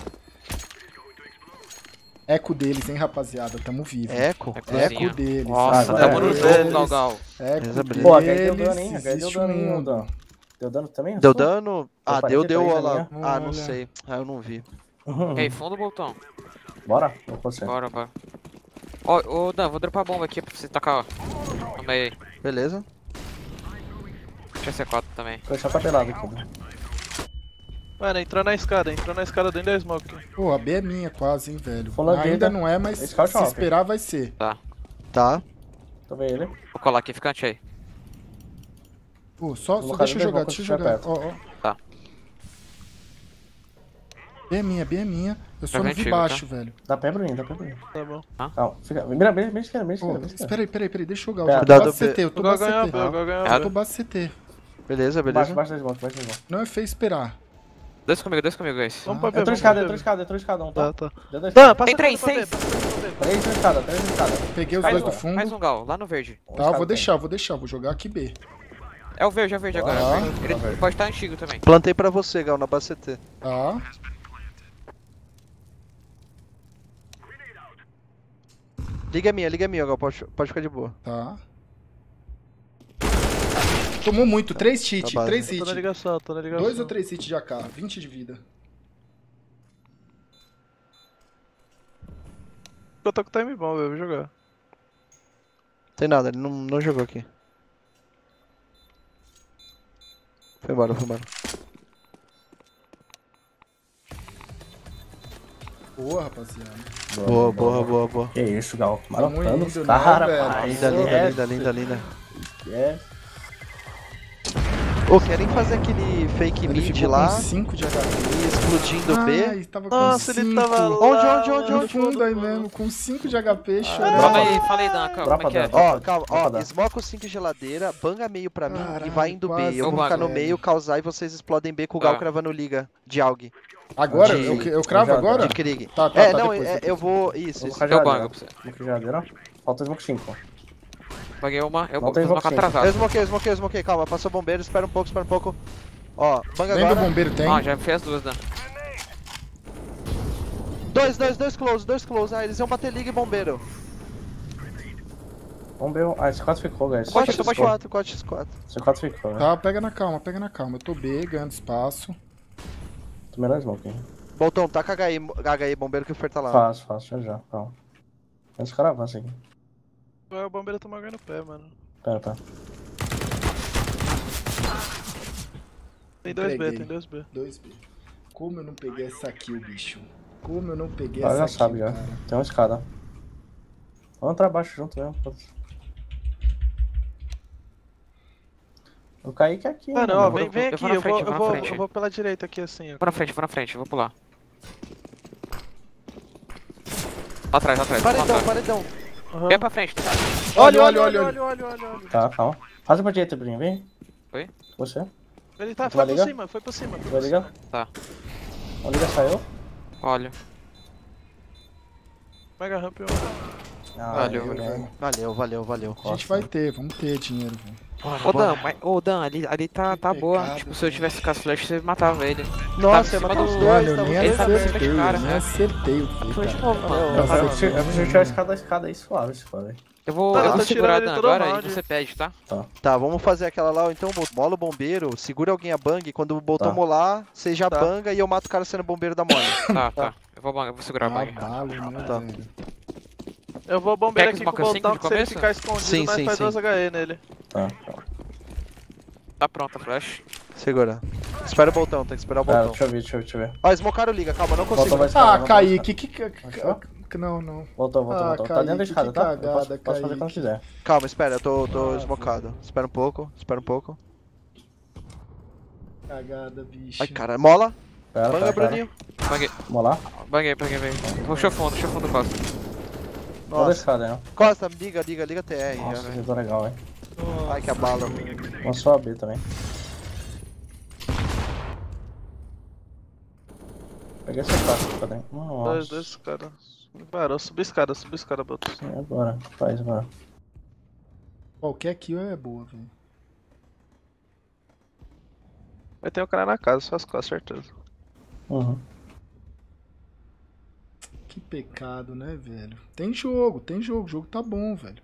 Eco deles, hein, rapaziada? Tamo vivo. Eco, É eco. deles. Nossa, tamo no jogo, Galgal. Eco beleza. Pô, deu deles, dano, hein? Deu existe dano, um? Deu dano também? Deu dano? Ah, Eu deu, deu, lá. minha. Ah, não Olha. sei. Ah, eu não vi. Uhum. E aí, fundo ou botão? Bora? Vou com você. Bora, bora. Ó, ô Dan, vou dropar a bomba aqui pra você tacar, ó. No meio aí. Beleza? Deixa C4 também. Vou deixar papelado aqui. né? Mano, entrou na escada, entrou na escada dentro da smoke. Pô, a B é minha quase, hein, velho. Falando Ainda dele, não é, mas esse se shopping. esperar vai ser. Tá. Tô vendo ele. Vou colar aqui, ficante aí. Pô, só, só deixa eu jogar, deixa eu jogar. Ó, ó. Tá. B é minha, B é minha. Eu só Tá não vi baixo, velho. Dá pé, Bruninho, dá pé, Bruninho. Tá bom. Calma, fica. Mira, mira, mira esquerda, mira Pô, esquerda, mira espera aí, pera aí, deixa eu jogar. Pera, Eu tô base CT, eu tô base CT. Eu tô base CT. Beleza, Baixo, beleza. baixo da smoke, baixo da smoke. Não é feio esperar. Dois comigo, dois comigo, guys. Vamos pra ver, Entrou vamos escada, entrou ver. escada, entrou escada, um, tá? Tá, tá. Deu dois. Dan, passa Entra aí, pra ver, seis. Três na escada, três na escada. Peguei os dois do fundo. Mais um gal, lá no verde. Tá, vou tem. deixar, vou deixar. Vou jogar aqui B. É o verde, é o verde agora. Ah, é. Ele pode estar antigo também. Plantei pra você, Gal, na base CT. Tá. Liga a minha, liga a minha, Gal. Pode, pode ficar de boa. Tá. Tomou muito, 3 hits, Tá base. 3 Tô na hits. ligação, tô na ligação. 2 ou 3 hits de AK, 20 de vida. Eu tô com time bom, velho, vou jogar. Tem nada, ele não, não jogou aqui. Foi embora, foi embora. Boa, rapaziada. Boa, boa, boa, boa. Que isso, Gal. Tamo Marotando os né, caras, velho? pai. Linda, linda, linda, linda, linda. É. Ô, querem fazer aquele fake Ele mid ficou lá com 5 de HP. e explodindo B? Ai, tava com Nossa, ele cinco. tava lá. Onde, onde, onde, No onde? fundo aí mesmo, com 5 de HP, chorando. Fala aí, fala aí, Dan, calma, como Dropa é que é? Ó, calma, ó, smoke os 5 geladeira, banga meio pra mim e Caralho, vai indo B. quase, Eu Eu vou ficar no meio, causar e vocês explodem B com o Gal Tá. cravando liga de AUG. Agora? De- Eu, eu cravo agora? De Krieg. Tá, tá, É, tá, não, depois, é- depois. eu vou. Isso, Vou isso. Eu bango pra você. Falta smoke 5. Paguei uma, eu vou. Eu atrasado. smokei, eu smokei, eu smokei. Calma, passou bombeiro, espera um pouco, espera um pouco. Ó, banga do agora. bombeiro, tem? Ah, já fez as duas, Dan. Dois, dois, dois close, dois close. Ah, eles iam bater liga e bombeiro. Ver. Ah, esse 4 ficou, guys. Pode, pode. 4x4, 4x4. Esse 4 ficou, né? Tá, pega na calma, pega na calma. Eu tô B, ganhando espaço. Tô melhor smoke, hein? Boltão, taca HI, HI, bombeiro que o Fer tá lá. Fácil, fácil, já já. Calma. Antes os caras avançam aqui. O bombeiro tomou ganho no pé, mano. Pera, pera. Tem dois B, Entreguei. tem dois B. 2B. Como eu não peguei essa kill, bicho? Como eu não peguei Ela essa já kill, sabe, já. cara? Tem uma escada. Vamos entrar abaixo junto mesmo. O Kaique é aqui, Mano, mano. ó, vou- vem, vem aqui, eu vou, eu vou eu vou pela direita aqui assim, ó. Vou na frente, vou na frente, vou pular. Lá atrás, lá atrás. Lá Paredão, atrás. paredão. Aham. Vem pra frente. Olha, olha, olha, olha. olha, olha, olha. Tá, calma. Faz pra direita, Bruninho, vem. Oi? Você? Ele tá, Tu foi por ligar? cima, foi por cima. Foi Vai ligar? cima. Tá. A liga saiu. Olha. Mega ramp e um. Ah, Valeu, eu, valeu. Valeu, valeu, valeu. A gente vai ter, vamos ter dinheiro, velho. Ô Dan, mas, ô Dan, ali, ali tá, Que tá boa. pecado, Tipo, se eu tivesse com as flechas, você matava ele. Nossa, Tava eu matei os do- dois, Mano, eu nem tá dois em cima acertei, cara, eu nem acertei o Foi quê, de cara. novo, mano. Tá vendo? eu preciso tirar a escada, a escada aí suave, suave. Eu vou, Tá, eu vou tô segurar tirando Dan agora e você pede, tá? Tá, vamos fazer aquela lá, então, mola o bombeiro, segura alguém a bang, quando o botão Tá. molar, você já Tá. banga e eu mato o cara sendo bombeiro da mole. Tá, tá. Eu vou, eu vou segurar a Ah, bang. balo, né, Tá. velho? Eu vou bombear aqui com o assim botão que se ele ficar escondido, Sim, nós sim, faz sim. duas HE nele. Tá, tá. Tá pronta a flash. Segura. Espera o botão, tem que esperar o Pera, botão. deixa eu ver, deixa eu ver, deixa eu ver. Ó, smocaram liga, calma, não consigo. Vai escada, Ah, não caí. vai Que que. Não, não. Voltou, voltou, Ah, voltou. Tá Kaique, dentro da escada, tá? Eu posso, cagada, posso fazer Kaique. quando quiser. Calma, espera, eu tô, tô Ah, esmocado. Espera um pouco, espera um pouco. Cagada, bicho. Ai, cara, mola. Pera, Banga, pera. Bruninho. Banguei, lá? banguei, banguei, banguei. Puxa o fundo, puxa o fundo do costa. Nossa. escada, né? Costa, liga, liga, liga TR. já, Nossa, né? ficou legal, hein? Ai, que abala. Vamos só abrir também. Peguei essa caixa pra dentro. Dois, Nossa. dois caras. Parou, subi escada, subi escada, Botos. E agora? Faz agora. Qualquer kill é boa, velho. Vai ter um cara na casa, só as costas, certeza. Uhum. Que pecado, né, velho? Tem jogo, tem jogo. O jogo tá bom, velho.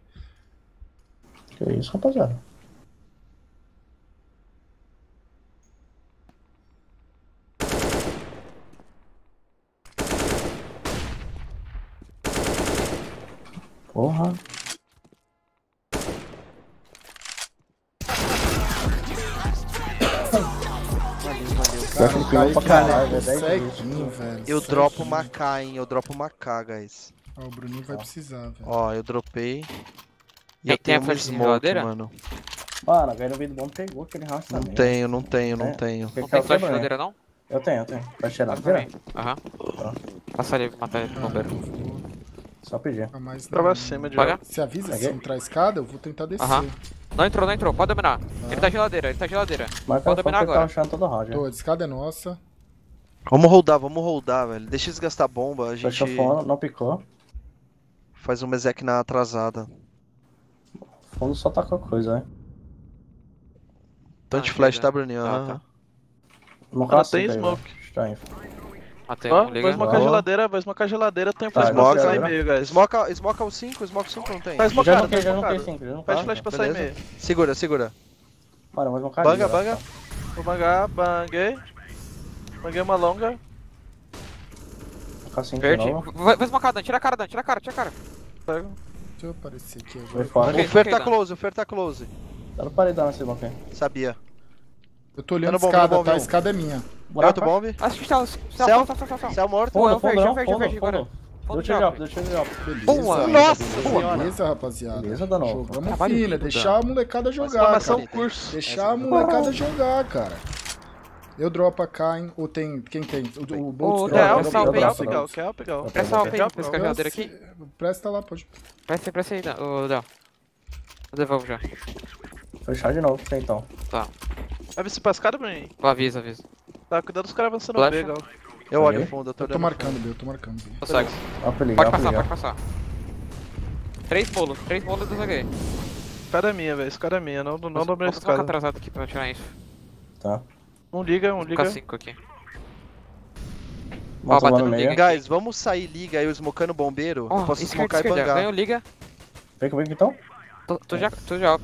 Que isso, rapaziada? Porra. Pra caralho, velho. velho. Eu dropo uma K, hein? Eu dropo uma K, guys. Ah, o Bruninho vai precisar, velho. Ó, eu dropei. E Tem- eu tem a tenho um flash de smoke, geladeira? mano. Mano, agora o vídeo bom pegou aquele rastro Não também. tenho, não tenho, não É. tenho. Não tem eu flash quebre, né? ladeira não? Eu tenho, eu tenho. Vai pra mim. Aham. Passa ali, matar ele, bombeiro. Só pedir. Ah, Pra cima de Paga? Se avisa se entrar a escada, eu vou tentar descer. Não entrou, não entrou, pode dominar. Ele tá geladeira, ele tá geladeira. Marca Pode o foco dominar tá agora. achando todo round. Tô, a escada é nossa. Vamos holdar, vamos holdar, velho. Deixa eles gastar bomba, a gente Fechou fundo, não picou. faz um Mezek na atrasada. Fundo só tacou coisa, né? Tanto de Ah, flash, tá, Bruninho? Tá, Aham. tá. Não Ela tem smoke. Estranho. Matei, Ó, um, vai smocar a geladeira, vai smocar a geladeira, tem Tá, flash pra smoke, sair né? meio, guys. Smoka, smoka o 5, smoka o 5 não tem. Tá Já smocado, não tá tem, já não tem smocado. sim, já não Pede flash pra sair meio. Segura, segura. Mano, vou jogar Banga, banga. Vou bangar, banguei. Banguei uma longa. Verde. Vai, vai esmocar, Dan, tira a cara, Dan, tira a cara, tira a cara. Pego. Deixa eu aparecer aqui agora. O Fer tá dá. close, o Fer tá close. Tá no paredão esse bloco aí. Sabia. Eu tô olhando Tá a no bom, escada, tá? A escada é minha. Outro Buraco. bomb. Assiste o céu, céu, Céu. morto. É Fundo, o verde, é o fundo, verde, é o fundo, fundo. Deu Fundo deu tiro de drop. Beleza. Boa. Nossa, beleza, beleza, rapaziada. Beleza, Danão. Jogamos Trabalho fina, lindo, deixar a molecada jogar, cara. curso. Deixar a molecada jogar, cara. Eu dropo a K, hein? Ou tem. Quem tem? O, o Boltz Ô, dropa. Eu salve, Quer dropo, Real, eu pegar, dropo. quer pegar. Presta uma Quer pena, pegar. pesca a geladeira aqui. Presta lá, pode. Presta aí, presta aí, Dan, ô, Dan. Eu devolvo já. Fechar de novo, então. Vai ver se pra escada, Bruninho. Avisa, avisa. Tá, cuidado dos caras avançando Flash. B, gal. Eu olho o fundo, eu tô Eu tô olhando. marcando, B, eu tô marcando, B. Consegue. Ó pra ligar, Pode ó passar, ligar. pode passar. Três bolos, três bolos do zagueiro. Escada é minha, velho. Escada é minha. Não, não dobrei a escada. atrasado aqui pra tirar isso. Tá. Um liga, um Vou liga. cinco aqui. Bota batendo liga. Guys, vamos sair liga aí, o smocando bombeiro. Ó, eu posso esquerda, smocar e esquerda. bangar. Ganhou liga. Vem comigo então. Tô, tô já, tô já.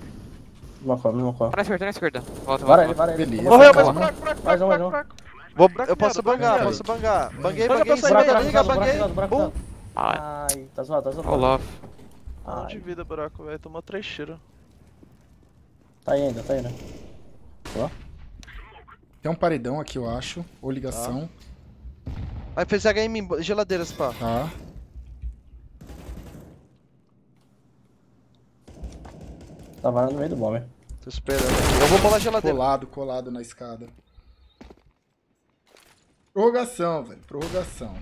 Uma cor, uma cor. Tá na esquerda, tá na esquerda. Volta, volta, vara ele. Beleza. Morreu, fraco, fraco, Mais um, fraco, mais fraco, um. fraco. Vou, Buraco eu posso bangar, posso bangar. Banguei, Banga banguei, pra banguei, sair, liga, banguei. Bum. Ai, Ai, tá zoado, tá zoado. ó, love. Um de Ai, vida, buraco, velho. Tomou três tiros. tá aí ainda, tá aí ainda. Tem um paredão aqui, eu acho. Ou ligação. Aí fez HM em geladeiras, pá. Tá. Tá varando no meio do bomber. Tô esperando aqui. Eu vou bolar geladeira. Colado, colado na escada. Prorrogação, velho. Prorrogação.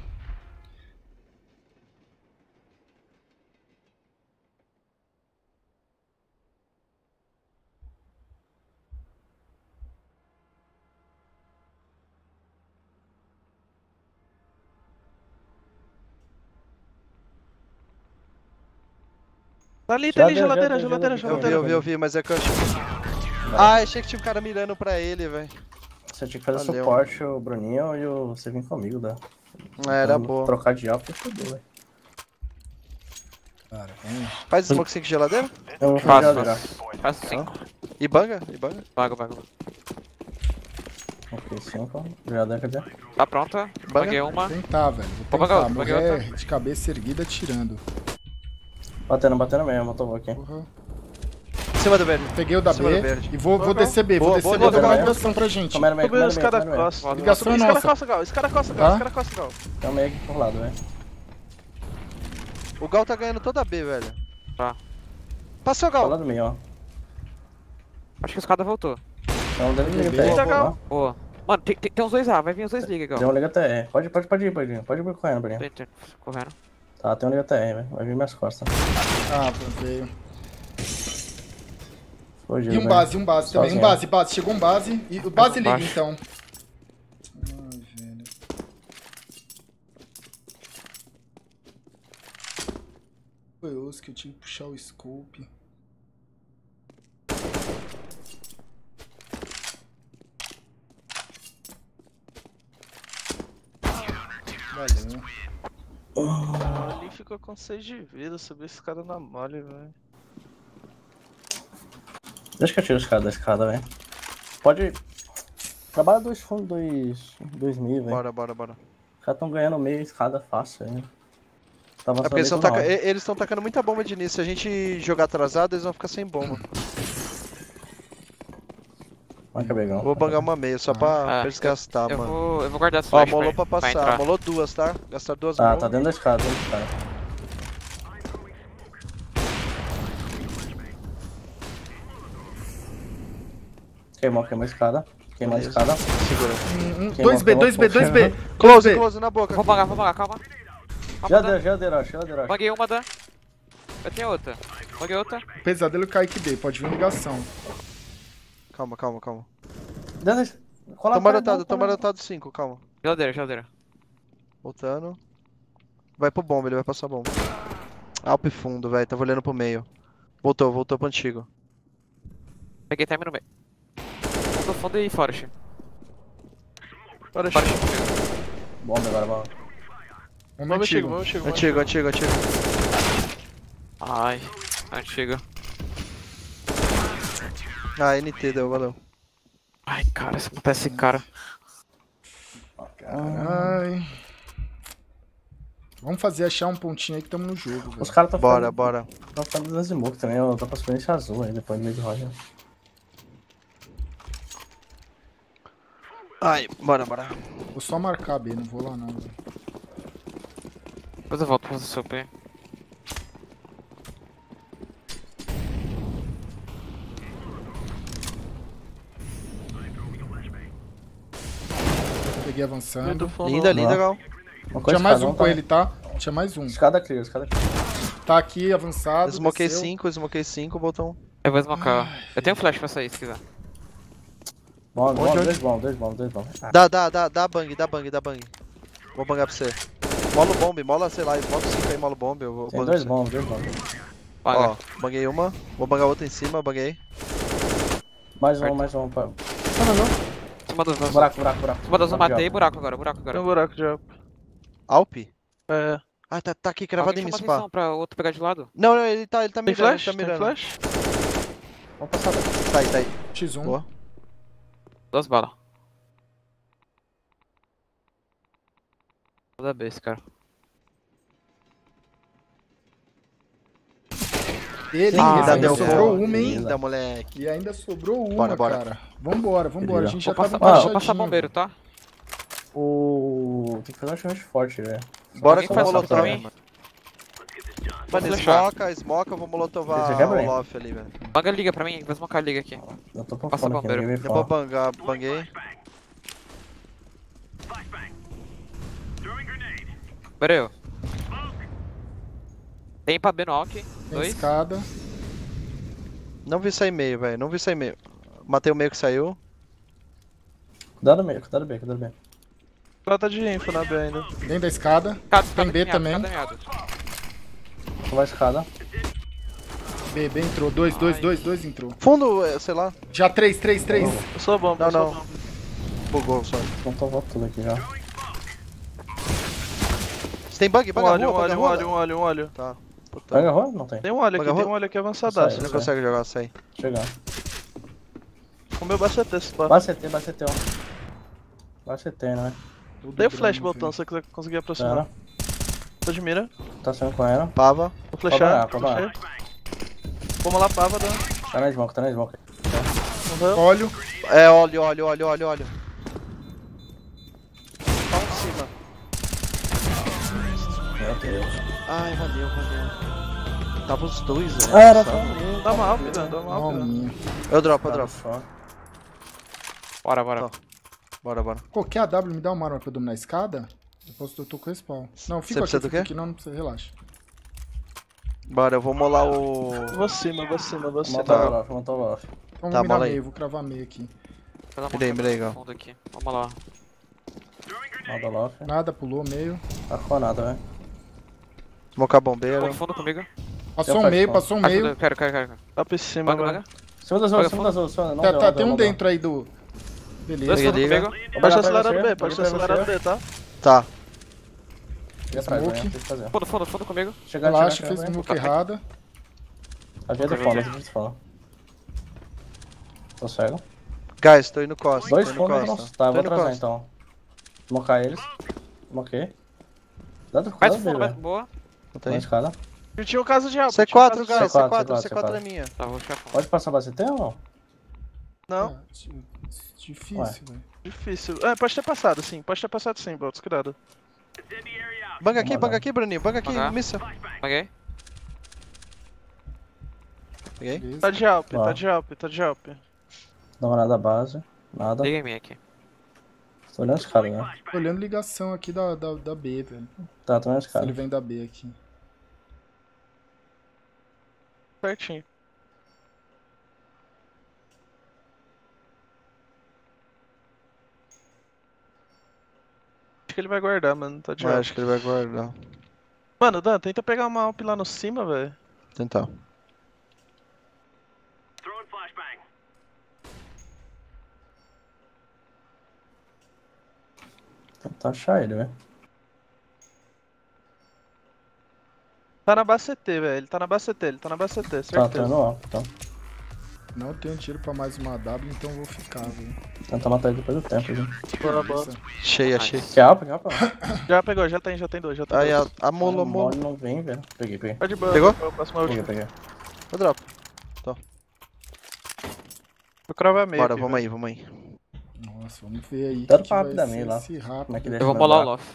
Tá ali, tá ali, Geladeira, geladeira, geladeira, Eu vi, eu vi, eu vi, mas é que eu achei. Ah, achei que tinha um cara mirando pra ele, velho. Você tinha que fazer Valeu. suporte, o Bruninho e o... você vir comigo, dá. É, era boa. Trocar de alvo, fodeu, velho. Cara, vamos. Faz smoke 5 geladeira? Eu vou Faço, fazer geladeira. Faço 5. E banga? E banga? Vaga, vaga. Ok, 5. Geladeira, cadê? Tá pronta? Banga? Paguei uma. Vou tentar, velho. Vou tentar. outra, paguei Mulher de cabeça erguida atirando. Batendo, batendo mesmo, motovou aqui. Porra. Em cima do verde. Peguei o da Cima do B verde. e vou, vou descer B. Vou descer B boa, dar uma ligação pra gente. Câmera meio, os meio, câmera meio. Ligação é nossa. costas, Gal. Os caras costas, Tá? Gal. Os caras costas, Gal. Câmera meio aqui por lado, velho. O Gal tá ganhando toda a B, velho. Tá. Passou o Por Gal. lado meio, ó. Acho que os caras voltou. Tem um dele que liga Beleza, até. Gal. Boa. Mano, tem, tem, tem uns dois A, vai vir os dois liga, Tem igual. um liga até aí. Pode, pode, pode ir, pode ir. Pode ir correndo, Bruninho. Correndo. Tá, tem um liga velho. Vai vir minhas costas. Ah, veio. Fugiu, E um base, um base também. Um base, base. Chegou um base. E o base liga, então. Ai, velho. Foi osso que eu tive que puxar o scope. Valeu. Ah, Ali ficou com 6 de vida. Subiu esse cara na mole, velho. Deixa que eu tiro os caras da escada, velho. Pode. Trabalha dois fundos, dois. dois mil, velho. Bora, bora, bora. Os caras tão ganhando meio escada fácil aí. Tá É porque eles meio estão taca... eles tacando muita bomba de início. Se a gente jogar atrasado, eles vão ficar sem bomba. Begão. Vou bangar uma meia só pra Ah, desgastar, Eu mano. vou, eu vou guardar as Ó, molou pra pra passar. entrar. Molou duas, tá? Gastar duas Tá, bombas. tá dentro da escada, dentro da escada. Queimou, queimou a escada. Queimou a escada. Segura. Um, um, Queimou, 2B, queimou, 2B, 2B. queimou. <laughs> Close, 2B. close, na boca. Vou pagar, vou pagar, calma. Calma, Geladeira, Dan. geladeira, geladeira. Paguei uma, Dan. Eu tenho outra. Paguei outra. Pesadelo Kaique B, pode vir ligação. Calma, calma, calma. Dentro da... Cola Toma não, toma não. anotado 5, calma. Geladeira, geladeira. Voltando. Vai pro bomba, ele vai passar bomba. Alp fundo, velho. Tava olhando pro meio. Voltou, voltou pro antigo. Peguei time no meio. Fundo, fundo e forest. Forest comigo. Bomba agora, bomba. Um Vamos, antigo. Chico. Antigo, antigo, antigo. Ai, antiga. Ah, NT deu, valeu. Ai, cara, se matar esse cara. Ai. Vamos fazer achar um pontinho aí que tamo no jogo, velho. Os caras tão Bora, ficando... bora. Tão ficando dando smoke também. Eu tô com a experiência azul aí, depois do meio de roja. Ai, bora, bora. Vou só marcar B, não vou lá não, velho. Depois eu volto pra fazer seu P. Peguei avançando. Linda, linda, Ó. Gal. Uma coisa Tinha mais um com ele, tá? Tinha mais um. Escada clear, escada clear. Tá aqui, avançado. Smokei desceu. 5, smokei 5, botão. Eu vou smocar. Eu tenho flash pra sair se quiser. Bom, bom, dois bom, dois bom, dois bom. Ah, Dá, dá, dá, dá bang, dá bang, dá bang. Vou bangar pra você. Mola o bomb, mola, sei lá, bota 5 aí, mola o bomb, eu vou tem dois bons, dois. Paga. Ó, banguei uma, vou bangar outra em cima, banguei. Mais um, mais um. Pra... Em cima dos dois. Buraco, buraco, buraco. Cima dos de matei. Buraco agora, buraco Tem agora. um buraco de alp. Alp? É. Ah, tá, tá aqui, gravado Alguém em mim, spa. pra outro pegar de lado. Não, não, ele tá, ele tá Tem mirando, flash? ele tá Tem mirando. flash? Vamos passar daqui. Tá aí, tá aí. X1. Boa. Duas balas. Toda B esse cara. Ele, Ah, ainda deu sobrou boa. uma, hein? Linda, moleque. E ainda sobrou uma, Bora, bora. cara. Vambora, vambora. A gente já Vou tava ah, vou passar bombeiro, tá? O. Tem que fazer um chute forte, velho. Bora Alguém com o molotov. pra mim? Mano, flechar. smoca, smoca, eu vou molotovar aí? o loft ali, velho. Banga liga pra mim, vou smocar a liga aqui. Eu tô Passa aqui, bombeiro. Eu vou bangar, banguei. Pera eu. Tem pra B no. Tem Dois. escada. Não vi sair meio, velho, não vi sair meio. Matei o meio que saiu. Cuidado meio, cuidado bem, cuidado bem. Ela tá de info na B ainda. Dentro da escada. Cada, Tem B meado, também. a escada. B, B entrou. Dois, dois, dois, dois entrou. Fundo, é, sei lá. Já três, três, três. Eu sou bom, Não, eu sou não. bom. Bugou só. Tô voltando tudo aqui já. Você tem bug? Um Bug a olho, um olho, um olho, um olho, um olho. Tá. Puta. Pega a roda? Não tem. Tem um olho aqui, Paga tem um olho aqui avançadaço. Você não sai. consegue jogar, sai. Chegar. Comeu bastante esse pá. Bate CT, bate CT, ó. Bate CT, né? Tudo Dei o flash botão se você quiser conseguir Pera. aproximar. Tô de mira. Tá saindo com ela. Pava. Vou parar, flashei. Vamos lá, pava, Dan. Tá na smoke, tá na smoke. Uhum. Olho. É, óleo, óleo, óleo, óleo, óleo. Tá um em cima. Meu Deus. Ai, valeu, valeu. Tava os dois, velho. Ah, era Só. só. Dá uma Dan, dá uma. Alminha. Eu dropo, eu Tá dropo. Bora, bora. Tá. Bora, bora. Qualquer AW me dá uma arma pra eu dominar a escada? Eu posso, eu tô com respawn. Não, fica precisa aqui, do fica quê? aqui, não, não precisa, relaxa. Bora, eu vou molar o. Vou cima, vou cima, vou cima. Montou o Lof, montou o Lof. Então Tá, vou mirar aí. meio, vou cravar meio aqui. Vou dar uma Me dei, me dei, câmera Gal. fundo aqui. Vamos lá. O Lof. Nada, pulou meio. Tá com nada, velho. Smocar bombeiro. Fundo, fundo comigo. Passou um meio, passou um meio. Quero, quero, quero. Up em cima, Banga, mano. banga. Cima da zona, cima da zona, Tá, tá, tem um dentro aí do. Beleza. comigo. Vou Pode pra você, B, pode pra você. B, tá? Tá. Smoke. Fundo, fundo, fundo comigo. Chegar, Relaxa, fez smoke errada. Ajeita fone, ajeita fone. Tô cego. Guys, tô indo costa. Dois fundos não. costa. Tá, eu vou atrasar então. Smocar eles. Smoquei. Dá do boa. Não Na tem? escada. Eu tinha o caso de alp. C4, tinha o caso de guys, alp. C4, C4, C4, C4 é minha. Tá, vou ficar fundo. Pode passar pra CT ou não? Não, di- difícil, velho. difícil. É, pode ter passado, sim. Pode ter passado sim, Boltz. Cuidado. Banga aqui, banga aqui, Bruninho. Banga aqui, míssil. Paguei. Peguei. Tá de Ó. tá de alp, tá de alp. Dá uma olhada base. Nada. Em mim aqui. Tô olhando os caras, né? Tô olhando ligação aqui da, da, da B, velho. Tá, tô olhando os Se ele caras. vem da B aqui. Certinho. Acho que ele vai guardar, mano. Tá de Mas acho que ele vai guardar. Mano, Dan, tenta pegar uma alp lá no cima, velho. Tentar. Tentar achar ele, velho. Tá na base CT, velho. Ele tá na base CT, ele tá na base CT, Tá, certeza. tô indo lá. Então. Não tenho tiro pra mais uma W, então eu vou ficar, velho. Tentar matar ele depois do tempo, gente. Bora, bora. Beleza. Achei, achei. Já pegou, já tem, já tem dois, já tem Aí, a, dois. a mola, a mola. não vem, velho. Peguei, peguei. Tá de boa. Pegou? Eu passo uma Peguei, peguei. Eu dropo. Vou cravar meio. Bora, aqui, vamos velho. aí, vamos aí. Nossa, vamos ver aí. Que pra rapidamente ser lá. Como é que deixa Eu vou meu molar o? Loft.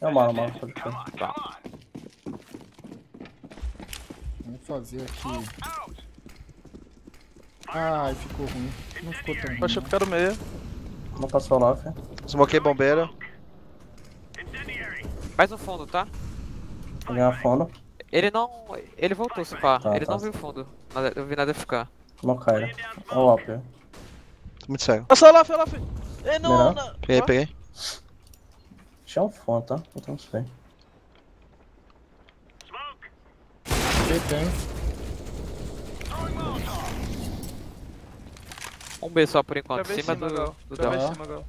É o malo, malo. Pode. Vamos fazer aqui. Ai, ficou ruim. Não ficou tão ruim. Poxa, eu não. quero meio. Não passou o Lof. Smokei bombeiro. Mais um fundo, tá? Peguei uma fundo. Ele não. Ele voltou, se pá. Tá, ele tá. não viu fundo. Nada- Eu vi nada ficar. Smocar ele. Olha o. Tô muito cego. Nossa, lá, foi lá, foi. Eh, não, não. Peguei, peguei. Tinha um fundo, tá? B tem. Um B só por enquanto. Em Cima cima, do, Gal. do Gravei Del. em cima, Gal.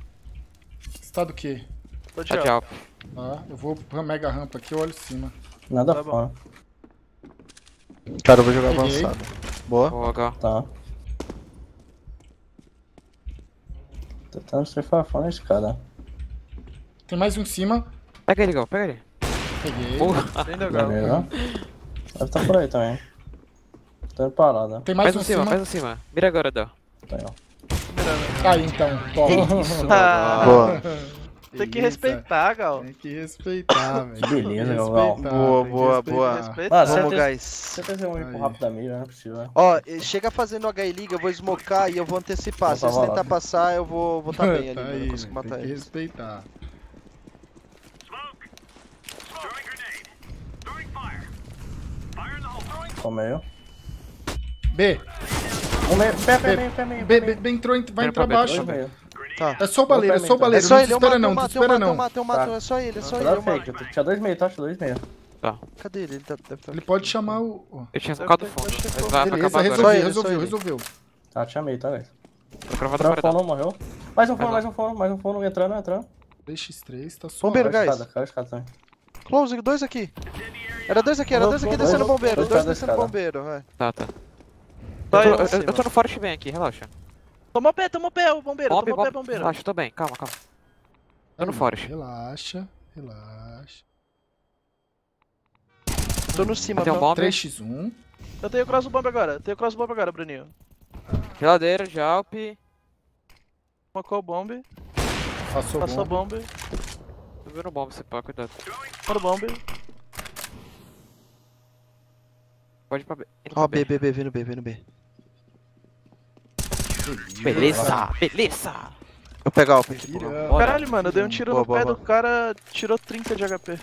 Você tá do quê? Tô de Tá de alp. Tá, eu vou pra mega rampa aqui, eu olho cima. Nada Tá bom. fora. Cara, eu vou jogar Peguei. avançado. Boa. Boa, Gal. Tá. Tentando surfar fora na escada. Tem mais um em cima. Pega ele, Gal. Pega ele. Peguei. Legal. Beleza. Deve estar por aí também. Tô indo parada. Tem mais Mais um em cima, cima. mais um cima. Mira agora, Del. Tá aí, ó. Aí então, toma. Ah, Boa. <laughs> tem que Isso, respeitar, Gal. Tem que respeitar, <laughs> velho. Que beleza, Gal. Boa, boa, boa. Mano, Vamos, certeza- guys. Tem um ir pro Aí. rápido da mira, não é possível. né? Ó, chega fazendo HI liga, eu vou smocar e eu vou antecipar. Se eles tentar passar, eu vou vou tá bem <laughs> ali, Tá mano. aí, Eu consigo matar Tem que eles. respeitar. Tô meio. B. Um meio. Pé, pé, meio, pé, meio. B, B, B entrou, ent- vai Quero entrar pra B, baixo. Dois meio. Tá. É só o baleiro, é só o É É baleiro. só Não ele, eu mato, não, eu não mato, eu não. Tá. é só ele, é só ele, eu fake. Tinha dois meio, tá? Tinha dois meio. Cadê ele? Ele tá- deve estar Ele pode chamar o. Eu tinha Deve ter- fundo. deve ter Mas vai Beleza, acabar resolveu, resolveu, resolveu. Tá, te amei, tá, guys? Tô cravado na paredão. morreu. Mais um fono, Vai mais um fono, mais um fono, entrando, entrando. 3x3, tá só. Bombeiro, guys. caiu escada também. Close, dois aqui. Era dois aqui, era dois aqui descendo bombeiro, dois descendo bombeiro, vai. Tá, tá. Tá Eu tô, no forte bem aqui, relaxa. Tomou pé, tomou pé, o bombeiro. Bombe, tomou pé, bombe. bombeiro. Relaxa, tô bem, calma, calma. Tô no forest. Relaxa, relaxa. Tô no cima, Tem um bombe. 3x1. Eu tenho cross bomb agora. Tenho cross bomb agora, Bruninho. Geladeira, de Alp. Smocou o bomb. Passou, Passou bom. bomb. Tô vendo bomba, você pá, cuidado. Mano bomb. Pode ir pra B. Ó, pra B, B, B, vindo B, vindo B. Beleza, beleza. Eu pegar o. Bora. Caralho, mano, eu dei um tiro Boa, no boa, pé boa. do cara, tirou 30 de HP.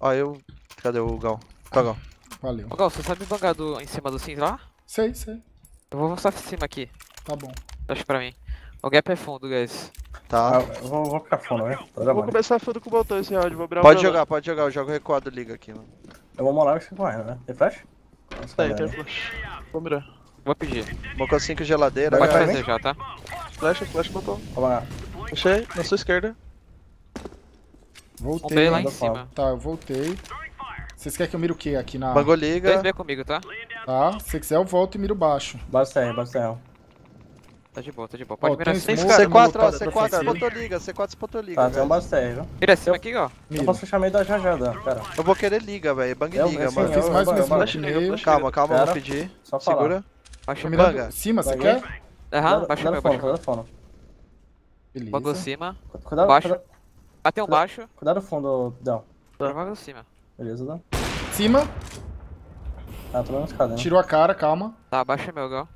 Ó, eu. Cadê o Gal? Tá, Gal. Valeu. Ô, Gal, você sabe bangar do, em cima do cinza lá? Sei, sei. Eu vou avançar em cima aqui. Tá bom. Acho pra mim. O gap é fundo, guys. Ah, Tá. eu vou, vou ficar fono, né? Vou gravando. começar fundo com o botão esse round, vou abrir Pode jogar, pode jogar, eu jogo recuado liga aqui, mano. Eu vou molar e fico correndo, né? Tem flash? Tá galera. tem flash. Vou mirar. Vou pedir. Mocou 5 geladeira, Vai Pode fazer já, tá? Flash, flash, botão. Vou bangar. Achei, na sua esquerda. Um Voltei. Lá em manda cima. Tá, eu voltei. Vocês querem que eu mire o quê aqui na. Bangou Dois liga. B comigo, tá? Tá? Se você quiser, eu volto e miro baixo. Base CR, base CR. Tá de boa, tá de boa. Pode Ó, mirar tem cima. smoke, C4, ó, molotov C4 defensivo. spotou liga, C4 spotou liga. Tá, tem um velho. base CR, viu? Mira cima aqui, ó. Eu Miro. posso fechar meio da jajada, pera. Eu vou querer liga, velho. Bang Eu- liga, assim, mano. Eu fiz eu- mais eu- um eu- smoke eu- meio. eu- Calma, calma, eu vou pedir. Só falar. Segura. Tô o mirando. Banga. Cima, você quer? Aham, Cuidado- baixa o cuidado meu, fono, baixa o meu. Cuidado fono. Beleza. Bagou cima. Cuidado, Baixo. cuidado, Bateu um baixo. cuidado fundo, Del. Provável cima. Beleza, Del. Cima, Ah, tô dando escada, né? tirou a cara, calma. Tá, baixa meu, Gal.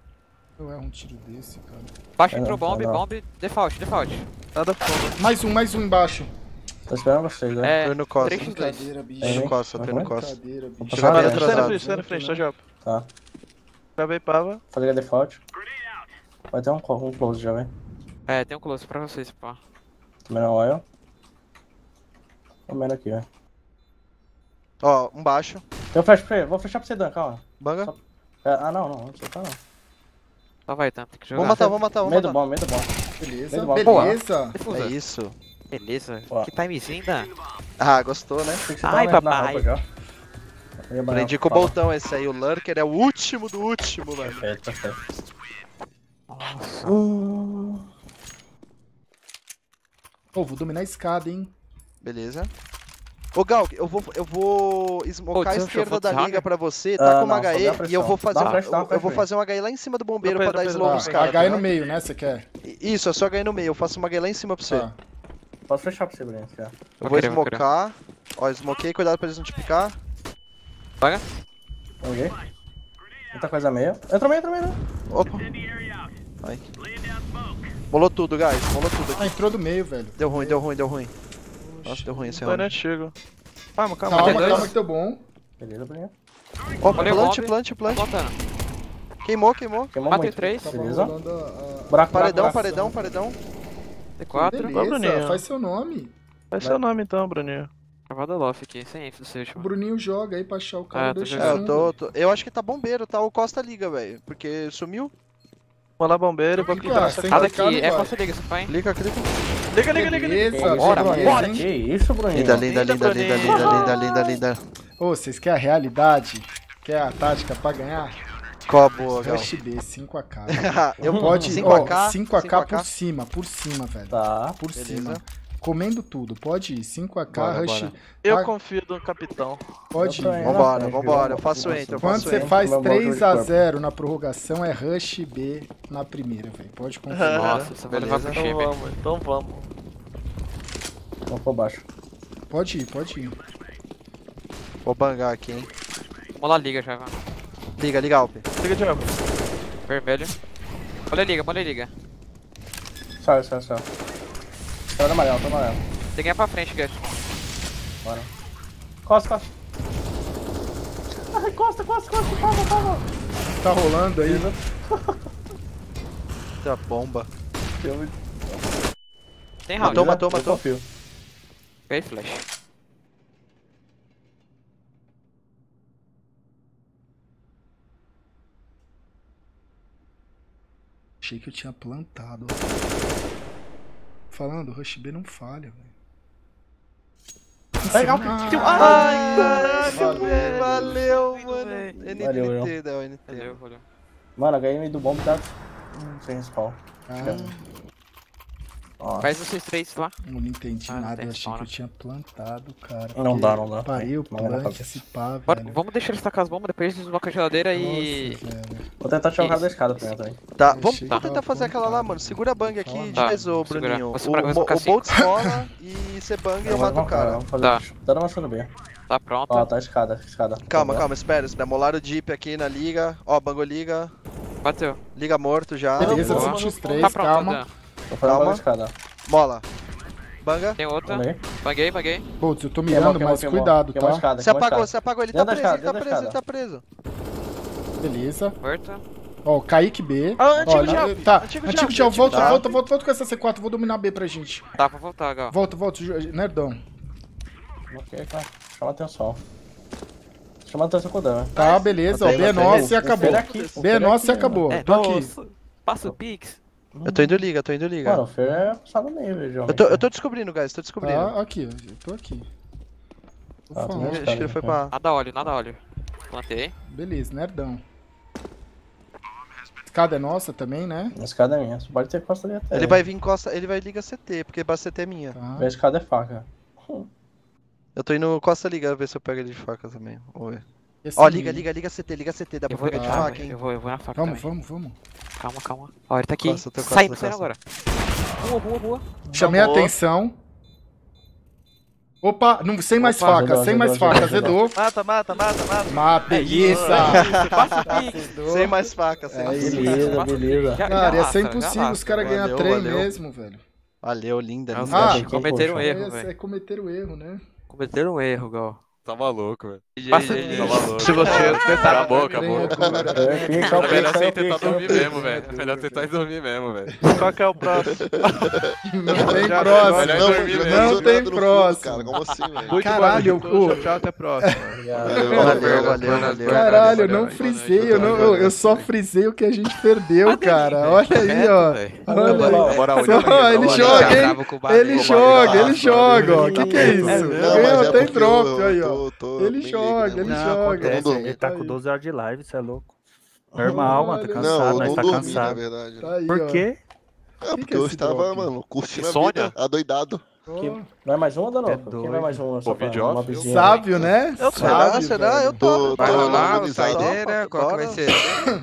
Eu erro um tiro desse, cara. Baixo É, entrou bomb, não. bomb, default, default. Nada fundo. Mais um, mais um embaixo. Tô esperando vocês, né? É, Tô indo costa. 3x2. Brincadeira, bicho. Tô indo costa, tô indo costa. Na atrasado. frente, sai na frente, tá já. Tá. Gravei pava. Falei a default. Vai ter um, um close já, vem. É, tem um close pra vocês, pô. Também não oil. Comendo aqui, velho. Ó, um baixo. Tem um flash pra ele. Vou fechar pra você, Dan, calma. Banga. É, ah, não, não. Não precisa tá, não. Só vai, tanto. Tem que Vamos jogar. matar, vamos matar, vamos Medo matar. bom, medo bom. Beleza, Medo bom. beleza. Defusa. É isso. Beleza. Ó. Que timezinho, Dan. Ah, gostou, né? Tem que ser Ai, papai. Aprendi com o fala. boltão esse aí. O Lurker é o último do último, velho. Perfeito, perfeito. Nossa. Pô, vou dominar a escada, hein? Beleza. Ô Gal, eu vou, eu vou esmocar a Ô, você esquerda da liga pra você, tá com não, uma dá HE e eu vou fazer, Dá um- pressão, dá eu, eu vou fazer um HE lá em cima do bombeiro Pedro, pra dar Pedro, slow nos caras. HE tá? no meio, né? Você quer? Isso, é só HE no meio, eu faço uma HE lá em cima pra você. Tá. Posso fechar pra você, quer. Eu Vou vou querer, vou querer. smocar. Ó, smokei, cuidado pra eles não te picar. Paga? Banguei. Muita coisa meia. Entra meio, entra meio, né? Opa. Ai. Molou tudo, guys. Molou tudo aqui. Ah, entrou do meio, velho. Deu ruim, deu ruim, deu ruim. Nossa, deu ruim esse Tô round. antigo. Calma, calma. Calma, dois. calma que deu bom. Beleza, Bruno. Opa, Olha o plant, plant, plant. Queimou, queimou. Queimou Matei muito. três. Beleza. a- Buraco, Paredão, buraco, paredão, paredão. D4. Beleza, Bruninho. faz seu nome. Vai ser o nome então, Bruninho. Gravado loft aqui, sem ênfase O. Bruninho joga aí pra achar o cara Ah, tô 2x1. jogando. É, eu tô, tô- Eu acho que tá bombeiro, tá? O Costa liga, velho. Porque sumiu. Vou lá bombeiro, vou Que clicar. Ah, daqui, é vai. costa liga, seu pai. Clica, clica. Liga, liga, liga, liga. Bora, bora. Que isso, Bruno? Linda, linda, Linda, linda, linda, linda, Bruninho. linda. Ô, vocês querem a realidade? Quer a tática pra ganhar? Qual a boa, Gal? Rush B, 5AK. eu Pode, 5AK, ó, 5AK 5AK. por cima, por cima, velho. Tá. Por cima. Comendo tudo, pode ir. 5AK, Bora, rush. bora. Eu Ah. confio no capitão. Pode ir. Vambora, vambora. Eu faço enter, eu Quando você faz Meu modo de 3x0 na prorrogação, é Rush B na primeira, velho. Pode confiar. <laughs> Nossa, você vai levar pro Beleza. Então time. vamos, então vamos. Vamos por baixo. Pode ir, pode ir. Vou bangar aqui, hein. Vamos lá, liga já. Liga, liga, Alp. Liga de água. Vermelho. Olha a liga, olha a liga. Sai, sai, sai. Tá toma no amarelo, toma tá no amarelo. Tem que ir pra frente, Gus. Bora. Costa, costa. Ai, costa, costa, costa, calma, calma. Tá rolando aí, né? Eita <laughs> tá bomba. Tem round. Matou, né? matou, matou. Confio. Peguei flash. Achei que eu tinha plantado. Falando, Rush B não falha, velho. Legal. Ai, caralho, Valeu, velho. Valeu, mano. Valeu, NT, da UNT. Valeu, valeu. Mano, a HM do bomb tá. Hum, sem respawn. Ah, Ó, Faz vocês três lá. eu não entendi Ah, nada. Eu achei que eu tinha plantado, cara. Não dá, não dá. Parei o Não dá pra plant, ver. se pá, Bora, velho. vamos deixar eles tacar as bombas, depois eles desblocam a geladeira e. Nossa, velho. Vou tentar tirar o da escada primeiro também. Tá, Eu vamos, tentar fazer aquela lá, mano. Segura a bang aqui Tá. de vez, ô vou segurar. Bruninho. O, o assim. Bolt escola e você bang e eu mato o cara. Vamos fazer. Tá. Tá dando uma chuva B. Tá pronto. Ó, tá a escada, escada. Calma, calma, espera. espera. Molaram o Jeep aqui na liga. Ó, bango liga. Bateu. Liga morto já. Beleza, boa. 5x3, Tá pronto, calma. Tô fazendo Calma. uma escada. Mola. Banga. Tem outra. Paguei, paguei. Putz, eu tô mirando, queimou, mas queimou. cuidado, Queimou tá? escada, Você apagou, escada. você apagou. Ele tá preso, ele tá preso, ele tá preso. Beleza. Ó, o Kaique B. Ah, antigo Ó, já. Tá, Antigo antigo, já, volta, já. volta, volta, volta com essa C4, vou dominar B pra gente. Tá pra voltar, Gal. Volta, volta, nerdão. Ok, tá. Chama atenção. Chama atenção com o Dan. Tá, beleza, ó, B é tem. nossa e acabou. B é Fer nossa e aqui, acabou. É, Tô aqui. Passa o Pix. Eu tô indo liga, tô indo liga. Mano, o Fer é passado meio, velho. Eu tô, eu tô descobrindo, guys, tô descobrindo. Tá, aqui, eu tô aqui. Tô Ah, falando. Acho que ele foi pra. Nada óleo, nada óleo. Plantei. Beleza, nerdão. Escada é nossa também, né? A escada é minha, só pode ter costa ali até. Ele vai vir costa, ele vai liga CT, porque base CT é minha. Tá. A escada é faca. Eu tô indo costa liga, ver se eu pego ele de faca também. Vamos ver. Esse Ó, é liga, liga, liga CT, liga CT, dá Eu pra vou, pegar de faca, hein? eu vou, eu vou na faca Vamos, também. vamos, vamos. Calma, calma. Ó, ele tá aqui. Costa, tô costa, Sai, tô sai agora. Rua, rua, rua. Chamei a atenção. Opa, não, sem mais Opa, faca, azedou, sem mais azedou, faca, azedou. azedou. Mata, mata, mata, mata. Má, beleza. Passa o Pix. <laughs> Sem mais faca, sem É mais isso. Beleza, beleza. Já- Cara, ia ser impossível os caras ganhar Valeu, trem valeu. mesmo, velho. Valeu, linda, linda. Ah, cometeram um erro, velho. é cometer o erro, né? Cometeram um erro, Gal. Tá maluco, velho. Passa o. Pix. Tá maluco. Se você tentar Acabou, acabou. é. É, o melhor você o tentar o dormir mesmo, velho. É melhor tentar dormir mesmo, velho. Qual que é o próximo? Não tem próximo. Não, tem próximo. Cara, como assim, velho? Caralho, bom, gente. o- Tchau, tchau, até a próxima. Valeu, Valeu, valeu. Caralho, eu não frisei, eu, só frisei o que a gente perdeu, cara. Olha aí, ó. Olha ele joga, hein? Ele joga, ele joga, ó. Que que é isso? Não, Ganhou, mas é tem porque drop, eu- aí, ó. Tô- tô Ele livre, joga, né, ele joga. Eu não ele tá com 12 horas de live, você é louco. Normal, mano, tá cansado, Não, eu nós não tá dormi, na cansado. verdade. Tá aí, Por quê? É, que porque é eu estava, drop? mano, curtindo a Insônia? vida, adoidado. Que- Vai mais um ou não? É Quem doido. vai mais um? Pô, vídeo off, eu- Sábio, né? Será? Sábio, Será? velho. Eu tô. Vai tô- rolar tô o saideira? Qual que vai ser?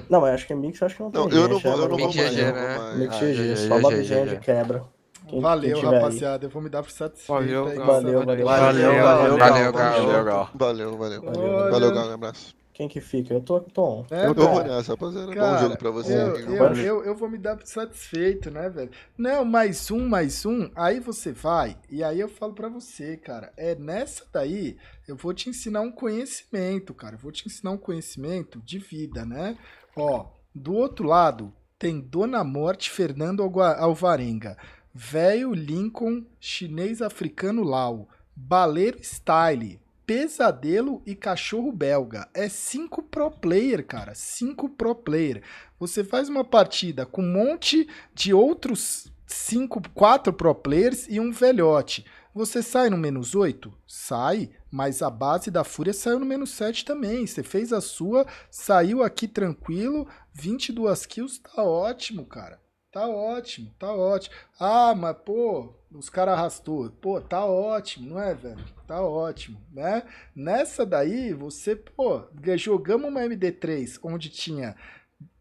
Não, mas acho que Mix eu acho que não tem. Não, eu não vou, é, eu não vou Mix mais, GG, eu não né? vou mais. Mix Ah, GG, GG, só GG, Lobzinha de GG. quebra. Quem- Valeu, quem tiver aí. rapaziada. Eu vou me dar por satisfeito. Valeu. Valeu, valeu. Valeu, valeu, Valeu. Valeu, Gal. Valeu, valeu. Olha. Valeu, Gal, um abraço. Quem que fica? Eu tô, tô on. É, Eu vou nessa, rapaziada. Bom jogo pra você. Eu, eu, Valeu. eu, eu vou me dar por satisfeito, né, velho? Não, mais um, mais um. Aí você vai, e aí eu falo pra você, cara. É nessa daí, eu vou te ensinar um conhecimento, cara. Eu vou te ensinar um conhecimento de vida, né? Ó, do outro lado, tem Dona Morte Fernando Alvarenga. Velho Lincoln, chinês africano Lau. Baleiro Style. Pesadelo e Cachorro Belga. É cinco pro player, cara. Cinco pro player. Você faz uma partida com um monte de outros cinco, quatro pro players e um velhote. Você sai no menos 8? Sai, mas a base da Fúria saiu no menos 7 também. Você fez a sua, saiu aqui tranquilo, 22 kills, tá ótimo, cara. Tá ótimo, tá ótimo. Ah, mas pô, os caras arrastou. Pô, tá ótimo, não é, velho? Tá ótimo, né? Nessa daí, você, pô, jogamos uma MD3 onde tinha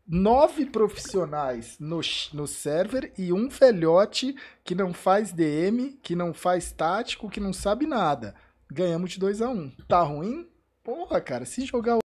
nove profissionais no, no server e um velhote que não faz DM, que não faz tático, que não sabe nada. Ganhamos de 2 a 1 um. Tá ruim? Porra, cara, se jogar